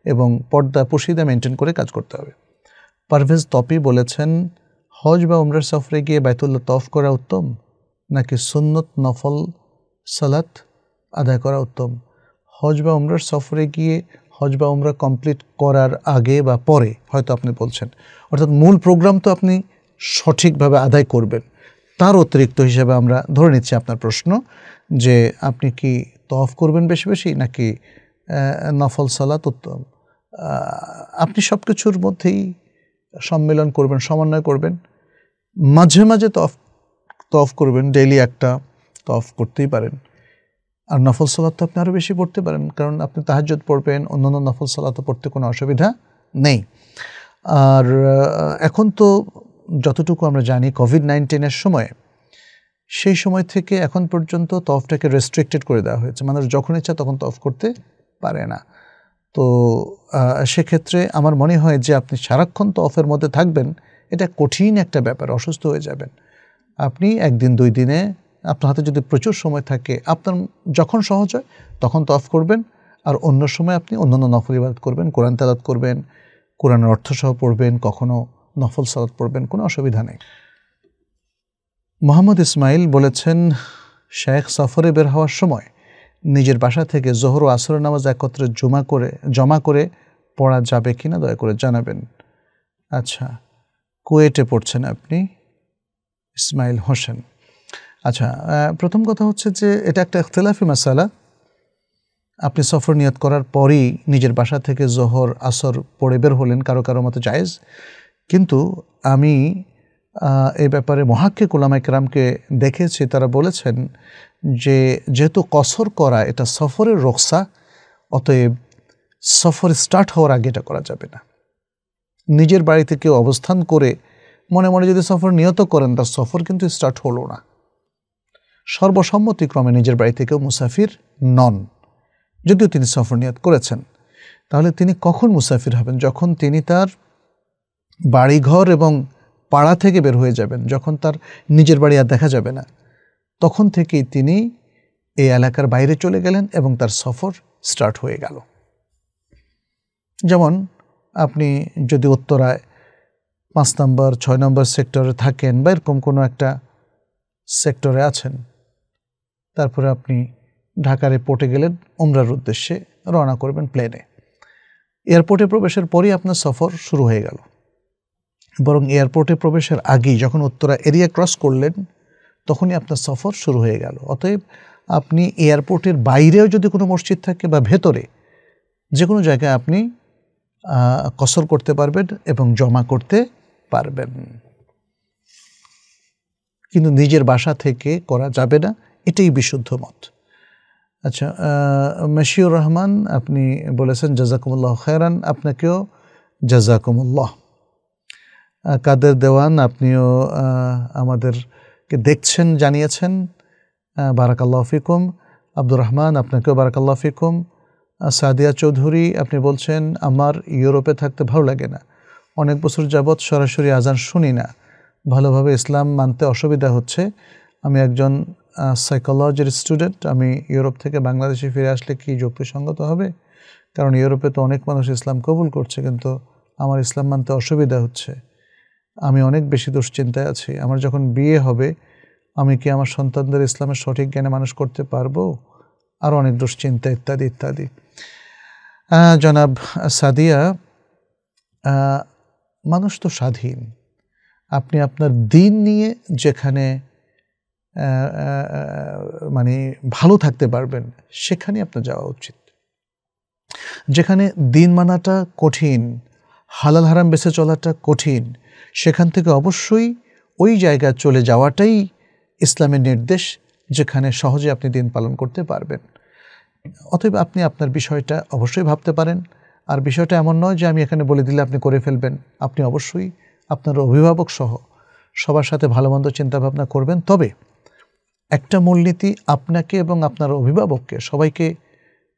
এবং পর্দা পুশিদা মেনটেন করে কাজ করতে হবে। পারভেজ তপি বলেছেন, হজ বা উমরার সফরে গিয়ে বাইতুল্লাহ তফ করা উত্তম, নাকি সুন্নত নফল সালাত আদায় করা উত্তম? হজ বা উমরার সফরে গিয়ে হজ বা উমরা কমপ্লিট করার আগে বা পরে, হয়তো আপনি বলছেন। অর্থাৎ মূল প্রোগ্রাম তো আপনি সঠিকভাবে আদায় করবেন। তার অতিরিক্ত হিসাবে আমরা ধরে নিচ্ছি আপনার প্রশ্ন যে আপনি কি তফ করবেন বেশি বেশি, নাকি নফল সালাত উত্তম? আপনি সব কিছুর মধ্যেই সম্মেলন করবেন, সমন্বয় করবেন। মাঝে মাঝে তফ তফ করবেন ডেইলি একটা তফ করতেই পারেন। আর নফল সালাত তো আপনি আরও বেশি পড়তে পারেন, কারণ আপনি তাহাজ্জত পড়বেন, অন্যান্য নফল সালাতও পড়তে কোনো অসুবিধা নেই। আর এখন তো যতটুকু আমরা জানি কোভিড নাইন্টিনের সময়, সেই সময় থেকে এখন পর্যন্ত তফটাকে রেস্ট্রিক্টেড করে দেওয়া হয়েছে। মানুষ যখন ইচ্ছা তখন তফ করতে পারে না। তো সেক্ষেত্রে আমার মনে হয় যে আপনি সারাক্ষণ তফের মধ্যে থাকবেন, এটা কঠিন একটা ব্যাপার, অসুস্থ হয়ে যাবেন। আপনি একদিন দুই দিনে আপনার হাতে যদি প্রচুর সময় থাকে, আপনার যখন সহজ হয়, তখন তফ করবেন। আর অন্য সময় আপনি অন্যান্য নফল ইবাদত করবেন, কোরআন তালাত করবেন, কোরআনের অর্থসহ পড়বেন কখনও নফল সালাত পড়বেন, কোনো অসুবিধা নেই। মোহাম্মদ ইসমাইল বলেছেন, শেখ সফরে বের হওয়ার সময় নিজের বাসা থেকে জোহর ও আসরের নামাজ একত্রে জমা করে জমা করে পড়া যাবে কি না দয়া করে জানাবেন। আচ্ছা কুয়েটে পড়ছেন আপনি ইসমাইল হোসেন। আচ্ছা প্রথম কথা হচ্ছে যে এটা একটা ইখতলাফি মশালা আপনি সফর নিয়ত করার পরই নিজের বাসা থেকে জোহর, আসর পড়ে বের হলেন কারও কারও মতো জায়েজ। কিন্তু আমি এই ব্যাপারে মহাক্কে কোলামা একরামকে দেখেছি, তারা বলেছেন যে যেহেতু কসর করা এটা সফরের রক্সা, অতএব সফর স্টার্ট হওয়ার আগে এটা করা যাবে না। নিজের বাড়িতে কেউ অবস্থান করে মনে মনে যদি সফর নিয়ত করেন, তার সফর কিন্তু স্টার্ট হলো না। সর্বসম্মতিক্রমে নিজের বাড়ি থেকেও মুসাফির নন। যদিও তিনি সফর নিয়ত করেছেন। তাহলে তিনি কখন মুসাফির হবেন? যখন তিনি তার বাড়িঘর এবং পাড়া থেকে বের হয়ে যাবেন, যখন তার নিজের বাড়ি আর দেখা যাবে না, তখন থেকেই তিনি এই এলাকার বাইরে চলে গেলেন এবং তার সফর স্টার্ট হয়ে গেল। যেমন আপনি যদি উত্তরায় পাঁচ নম্বর, ছয় নম্বর সেক্টরে থাকেন বা এরকম কোনো একটা সেক্টরে আছেন তারপরে আপনি ঢাকার এয়ারপোর্টে গেলেন, উমরার উদ্দেশ্যে রওনা করবেন প্লেনে এয়ারপোর্টে প্রবেশের পরই আপনার সফর শুরু হয়ে গেল। বরং এয়ারপোর্টে প্রবেশের আগেই যখন উত্তরা এরিয়া ক্রস করলেন, তখনই আপনার সফর শুরু হয়ে গেল। অতএব আপনি এয়ারপোর্টের বাইরেও যদি কোনো মসজিদ থাকে বা ভেতরে, যে কোনো জায়গায় আপনি কসর করতে পারবেন এবং জমা করতে পারবেন। কিন্তু নিজের বাসা থেকে করা যাবে না। এটাই বিশুদ্ধ মত। আচ্ছা মশিউর রহমান, আপনি বলেছেন, জাজাকুমুল্লাহ খেরান আপনাকেও জাজাকুমুল্লাহ কাদের দেওয়ান, আপনিও আমাদেরকে দেখছেন, জানিয়েছেন। বারাকাল্লাহ ফিকুম। আব্দুর রহমান, আপনাকেও বারাকাল্লাহ ফিকুম। সাদিয়া চৌধুরী, আপনি বলছেন, আমার ইউরোপে থাকতে ভালো লাগে না। অনেক বছর যাবৎ সরাসরি আজান শুনি না। ভালোভাবে ইসলাম মানতে অসুবিধা হচ্ছে। আমি একজন সাইকোলজির স্টুডেন্ট আমি ইউরোপ থেকে বাংলাদেশে ফিরে আসলে কি যুক্তিসঙ্গত হবে? কারণ ইউরোপে তো অনেক মানুষ ইসলাম কবুল করছে, কিন্তু আমার ইসলাম মানতে অসুবিধা হচ্ছে। আমি অনেক বেশি দুশ্চিন্তায় আছি। আমার যখন বিয়ে হবে, আমি কি আমার সন্তানদের ইসলামের সঠিক জ্ঞানে মানুষ করতে পারব? আর অনেক দুশ্চিন্তা ইত্যাদি ইত্যাদি। জনাব সাদিয়া মানুষ তো স্বাধীন। আপনি আপনার দিন নিয়ে যেখানে মানে ভালো থাকতে পারবেন, সেখানে আপনার যাওয়া উচিত। যেখানে দিন মানাটা কঠিন, হালাল হারাম বেছে চলাটা কঠিন, সেখান থেকে অবশ্যই ওই জায়গায় চলে যাওয়াটাই ইসলামের নির্দেশ, যেখানে সহজে আপনি দিন পালন করতে পারবেন। অতএব আপনি আপনার বিষয়টা অবশ্যই ভাবতে পারেন। আর বিষয়টা এমন নয় যে আমি এখানে বলে দিলে আপনি করে ফেলবেন। আপনি অবশ্যই আপনার অভিভাবক সহ সবার সাথে ভালো মন্দ চিন্তাভাবনা করবেন। তবে একটা মূলনীতি আপনাকে এবং আপনার অভিভাবককে, সবাইকে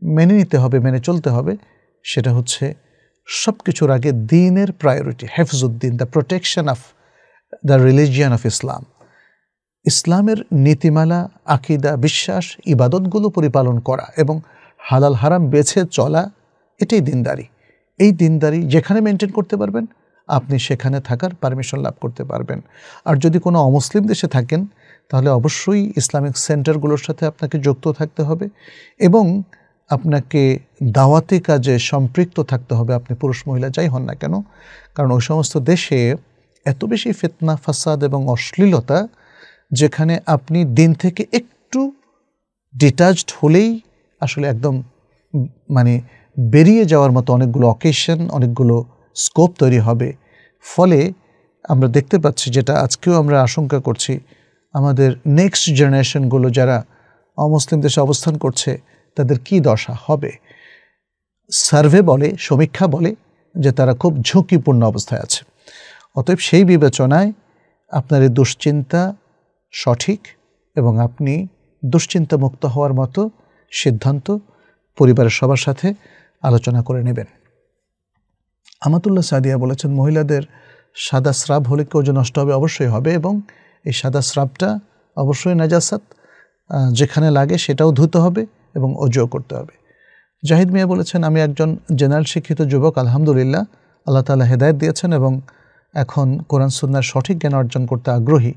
মেনে নিতে হবে, মেনে চলতে হবে, সেটা হচ্ছে সব কিছুর আগে দিনের priority হেফজুদ্দিন the protection of the religion of Islam ইসলামের নীতিমালা, আকিদা, বিশ্বাস, ইবাদতগুলো পরিপালন করা এবং হালাল হারাম বেছে চলা, এটাই দিনদারি। এই দিনদারি যেখানে মেনটেন করতে পারবেন, আপনি সেখানে থাকার পারমিশন লাভ করতে পারবেন। আর যদি কোনো অমুসলিম দেশে থাকেন তাহলে অবশ্যই ইসলামিক সেন্টারগুলোর সাথে আপনাকে যুক্ত থাকতে হবে এবং আপনাকে দাওয়াতি কাজে সম্পৃক্ত থাকতে হবে, আপনি পুরুষ মহিলা যাই হন না কেন। কারণ ওই সমস্ত দেশে এত বেশি ফেতনা, ফাসাদ এবং অশ্লীলতা যেখানে আপনি দিন থেকে একটু ডিটাচড হলেই আসলে একদম মানে বেরিয়ে যাওয়ার মতো অনেকগুলো অকেশন অনেকগুলো স্কোপ তৈরি হবে। ফলে আমরা দেখতে পাচ্ছি যেটা আজকেও আমরা আশঙ্কা করছি আমাদের নেক্সট জেনারেশনগুলো যারা অমুসলিম দেশে অবস্থান করছে, তাদের কি দশা হবে? সার্ভে বলে, সমীক্ষা বলে যে তারা খুব ঝুঁকিপূর্ণ অবস্থায় আছে। অতএব সেই বিবেচনায় আপনার এই দুশ্চিন্তা সঠিক এবং আপনি দুশ্চিন্তা মুক্ত হওয়ার মতো সিদ্ধান্ত পরিবারের সবার সাথে আলোচনা করে নেবেন। আমাতুল্লাহ সাদিয়া বলেছেন, মহিলাদের সাদা স্রাব হলে কেউ যে নষ্ট হবে অবশ্যই হবে এবং এই সাদা স্রাবটা অবশ্যই নাজাসাত যেখানে লাগে সেটাও ধুতে হবে এবং অজুও করতে হবে। জাহিদ মিয়া বলেছেন, আমি একজন জেনারেল শিক্ষিত যুবক, আলহামদুলিল্লাহ। আল্লাহ তালা হেদায়ত দিয়েছেন এবং এখন কোরআন সুন্নার সঠিক জ্ঞান অর্জন করতে আগ্রহী।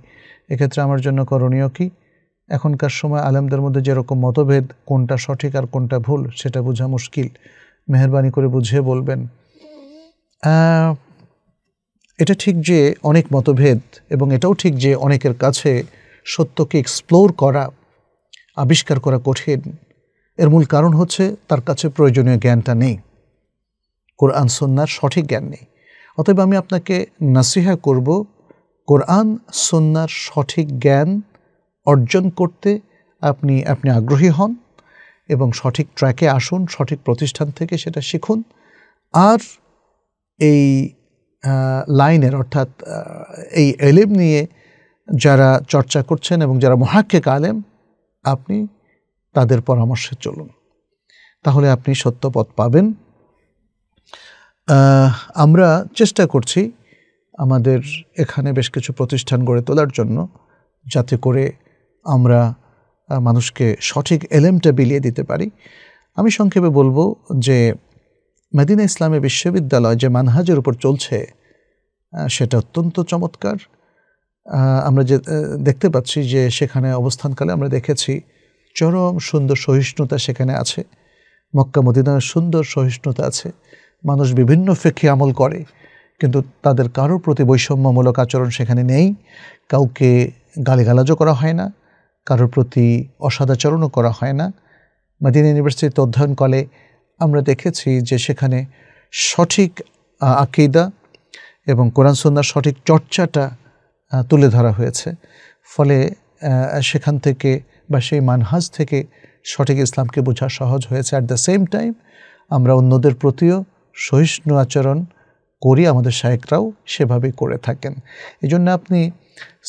এক্ষেত্রে আমার জন্য করণীয় কি? এখনকার সময় আলেমদের মধ্যে যেরকম মতভেদ, কোনটা সঠিক আর কোনটা ভুল, সেটা বোঝা মুশকিল। মেহরবানি করে বুঝিয়ে বলবেন। এটা ঠিক যে অনেক মতভেদ এবং এটাও ঠিক যে অনেকের কাছে সত্যকে এক্সপ্লোর করা, আবিষ্কার করা কঠিন। এর মূল কারণ হচ্ছে তার কাছে প্রয়োজনীয় জ্ঞানটা নেই। কোরআন সন্ন্যার সঠিক জ্ঞান নেই। অতএব আমি আপনাকে নাসিহা করব, কোরআন সন্ন্যার সঠিক জ্ঞান অর্জন করতে আপনি আপনি আগ্রহী হন এবং সঠিক ট্র্যাকে আসুন, সঠিক প্রতিষ্ঠান থেকে সেটা শিখুন। আর এই লাইনের, অর্থাৎ এই এলিম নিয়ে যারা চর্চা করছেন এবং যারা মহাক্কেক আলেম, আপনি তাদের পরামর্শে চলুন। তাহলে আপনি সত্যপথ পাবেন। আমরা চেষ্টা করছি আমাদের এখানে বেশ কিছু প্রতিষ্ঠান গড়ে তোলার জন্য, যাতে করে আমরা মানুষকে সঠিক এলেমটা বিলিয়ে দিতে পারি। আমি সংক্ষেপে বলব যে মেদিনা ইসলামী বিশ্ববিদ্যালয় যে মানহাজের উপর চলছে সেটা অত্যন্ত চমৎকার। আমরা যে দেখতে পাচ্ছি যে সেখানে অবস্থানকালে আমরা দেখেছি চরম সুন্দর সহিষ্ণুতা সেখানে আছে। মক্কা মদিনার সুন্দর সহিষ্ণুতা আছে। মানুষ বিভিন্ন ফেঁকে আমল করে, কিন্তু তাদের কারোর প্রতি বৈষম্যমূলক আচরণ সেখানে নেই। কাউকে গালিগালাজও করা হয় না, কারোর প্রতি অসদাচরণও করা হয় না। মাদিনা ইউনিভার্সিটিতে অধ্যয়ন কলে আমরা দেখেছি যে সেখানে সঠিক আকিদা এবং কোরআন সন্ন্যার সঠিক চর্চাটা তুলে ধরা হয়েছে। ফলে সেখান থেকে বা সেই মানহাজ থেকে সঠিক ইসলামকে বোঝা সহজ হয়েছে। অ্যাট দ্য সেম টাইম আমরা অন্যদের প্রতিও সহিষ্ণু আচরণ করি, আমাদের শায়েকরাও সেভাবেই করে থাকেন। এই জন্য আপনি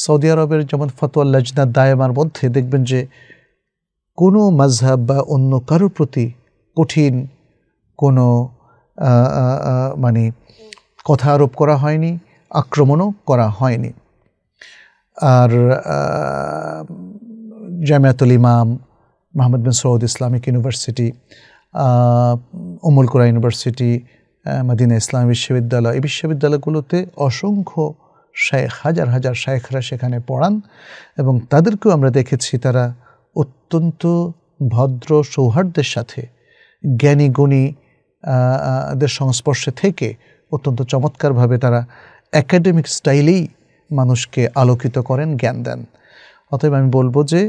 সৌদি আরবের যেমন ফতোয়া লাজনা দায়মার মধ্যে দেখবেন যে কোনো মাঝহাব বা অন্য কারোর প্রতি কঠিন কোনো মানে কথা আরোপ করা হয়নি, আক্রমণও করা হয়নি। আর Jamiatul Imam Mohammad bin Saud Islamic University Umm al Qura University Madina ইসলাম বিশ্ববিদ্যালয়, এই বিশ্ববিদ্যালয়গুলোতে অসংখ্য শেখ, হাজার হাজার শায়েখরা সেখানে পড়ান এবং তাদেরকেও আমরা দেখেছি তারা অত্যন্ত ভদ্র সৌহার্দ্যের সাথে জ্ঞানী, গুণী দের সংস্পর্শে থেকে অত্যন্ত চমৎকারভাবে তারা একাডেমিক স্টাইলেই মানুষকে আলোকিত করেন, জ্ঞান দেন। অতএব আমি বলব যে,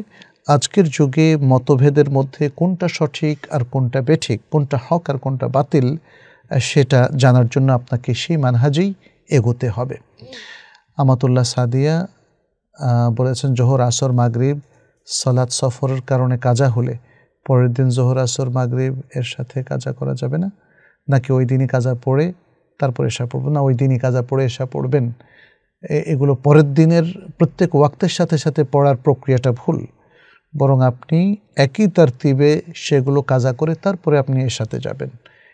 আজকের যুগে মতভেদের মধ্যে কোনটা সঠিক আর কোনটা বেঠিক, কোনটা হক আর কোনটা বাতিল সেটা জানার জন্য আপনাকে সেই মানহাজেই এগোতে হবে। আমাতুল্লাহ সাদিয়া বলেছেন, জোহর আসর মাগরিব সলাৎ সফরের কারণে কাজা হলে, পরের দিন জোহর আসর মাগরিব এর সাথে কাজা করা যাবে না। নাকি ওই দিনই কাজা পড়ে তারপর এসা পড়ব? না, ওই দিনই কাজা পড়ে এসা পড়বেন। এগুলো পরের দিনের প্রত্যেক ওয়াক্তের সাথে সাথে পড়ার প্রক্রিয়াটা ভুল। বরং আপনি একই তারতিবে সেগুলো কাজা করে তারপরে আপনি এর সাথে যাবেন।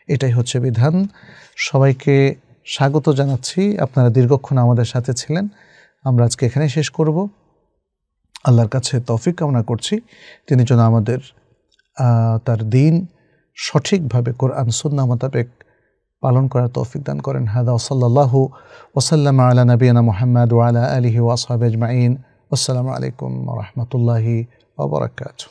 এটাই হচ্ছে বিধান। সবাইকে স্বাগত জানাচ্ছি। আপনারা দীর্ঘক্ষণ আমাদের সাথে ছিলেন। আমরা আজকে এখানে শেষ করব। আল্লাহর কাছে তফিক কামনা করছি। তিনি যেন আমাদের তার দিন সঠিকভাবে কোরআন সুন্না মোতাবেক পালন করার তৌফিক দান করেন। হাদা ওসল্লাহ ওসাল্লাম আলা নবীনা মোহাম্মদ ওয়ালা আলহি ওয়াসাব আজমাইন। আসসালামু আলাইকুম রহমতুল্লাহি ওবরাকাতু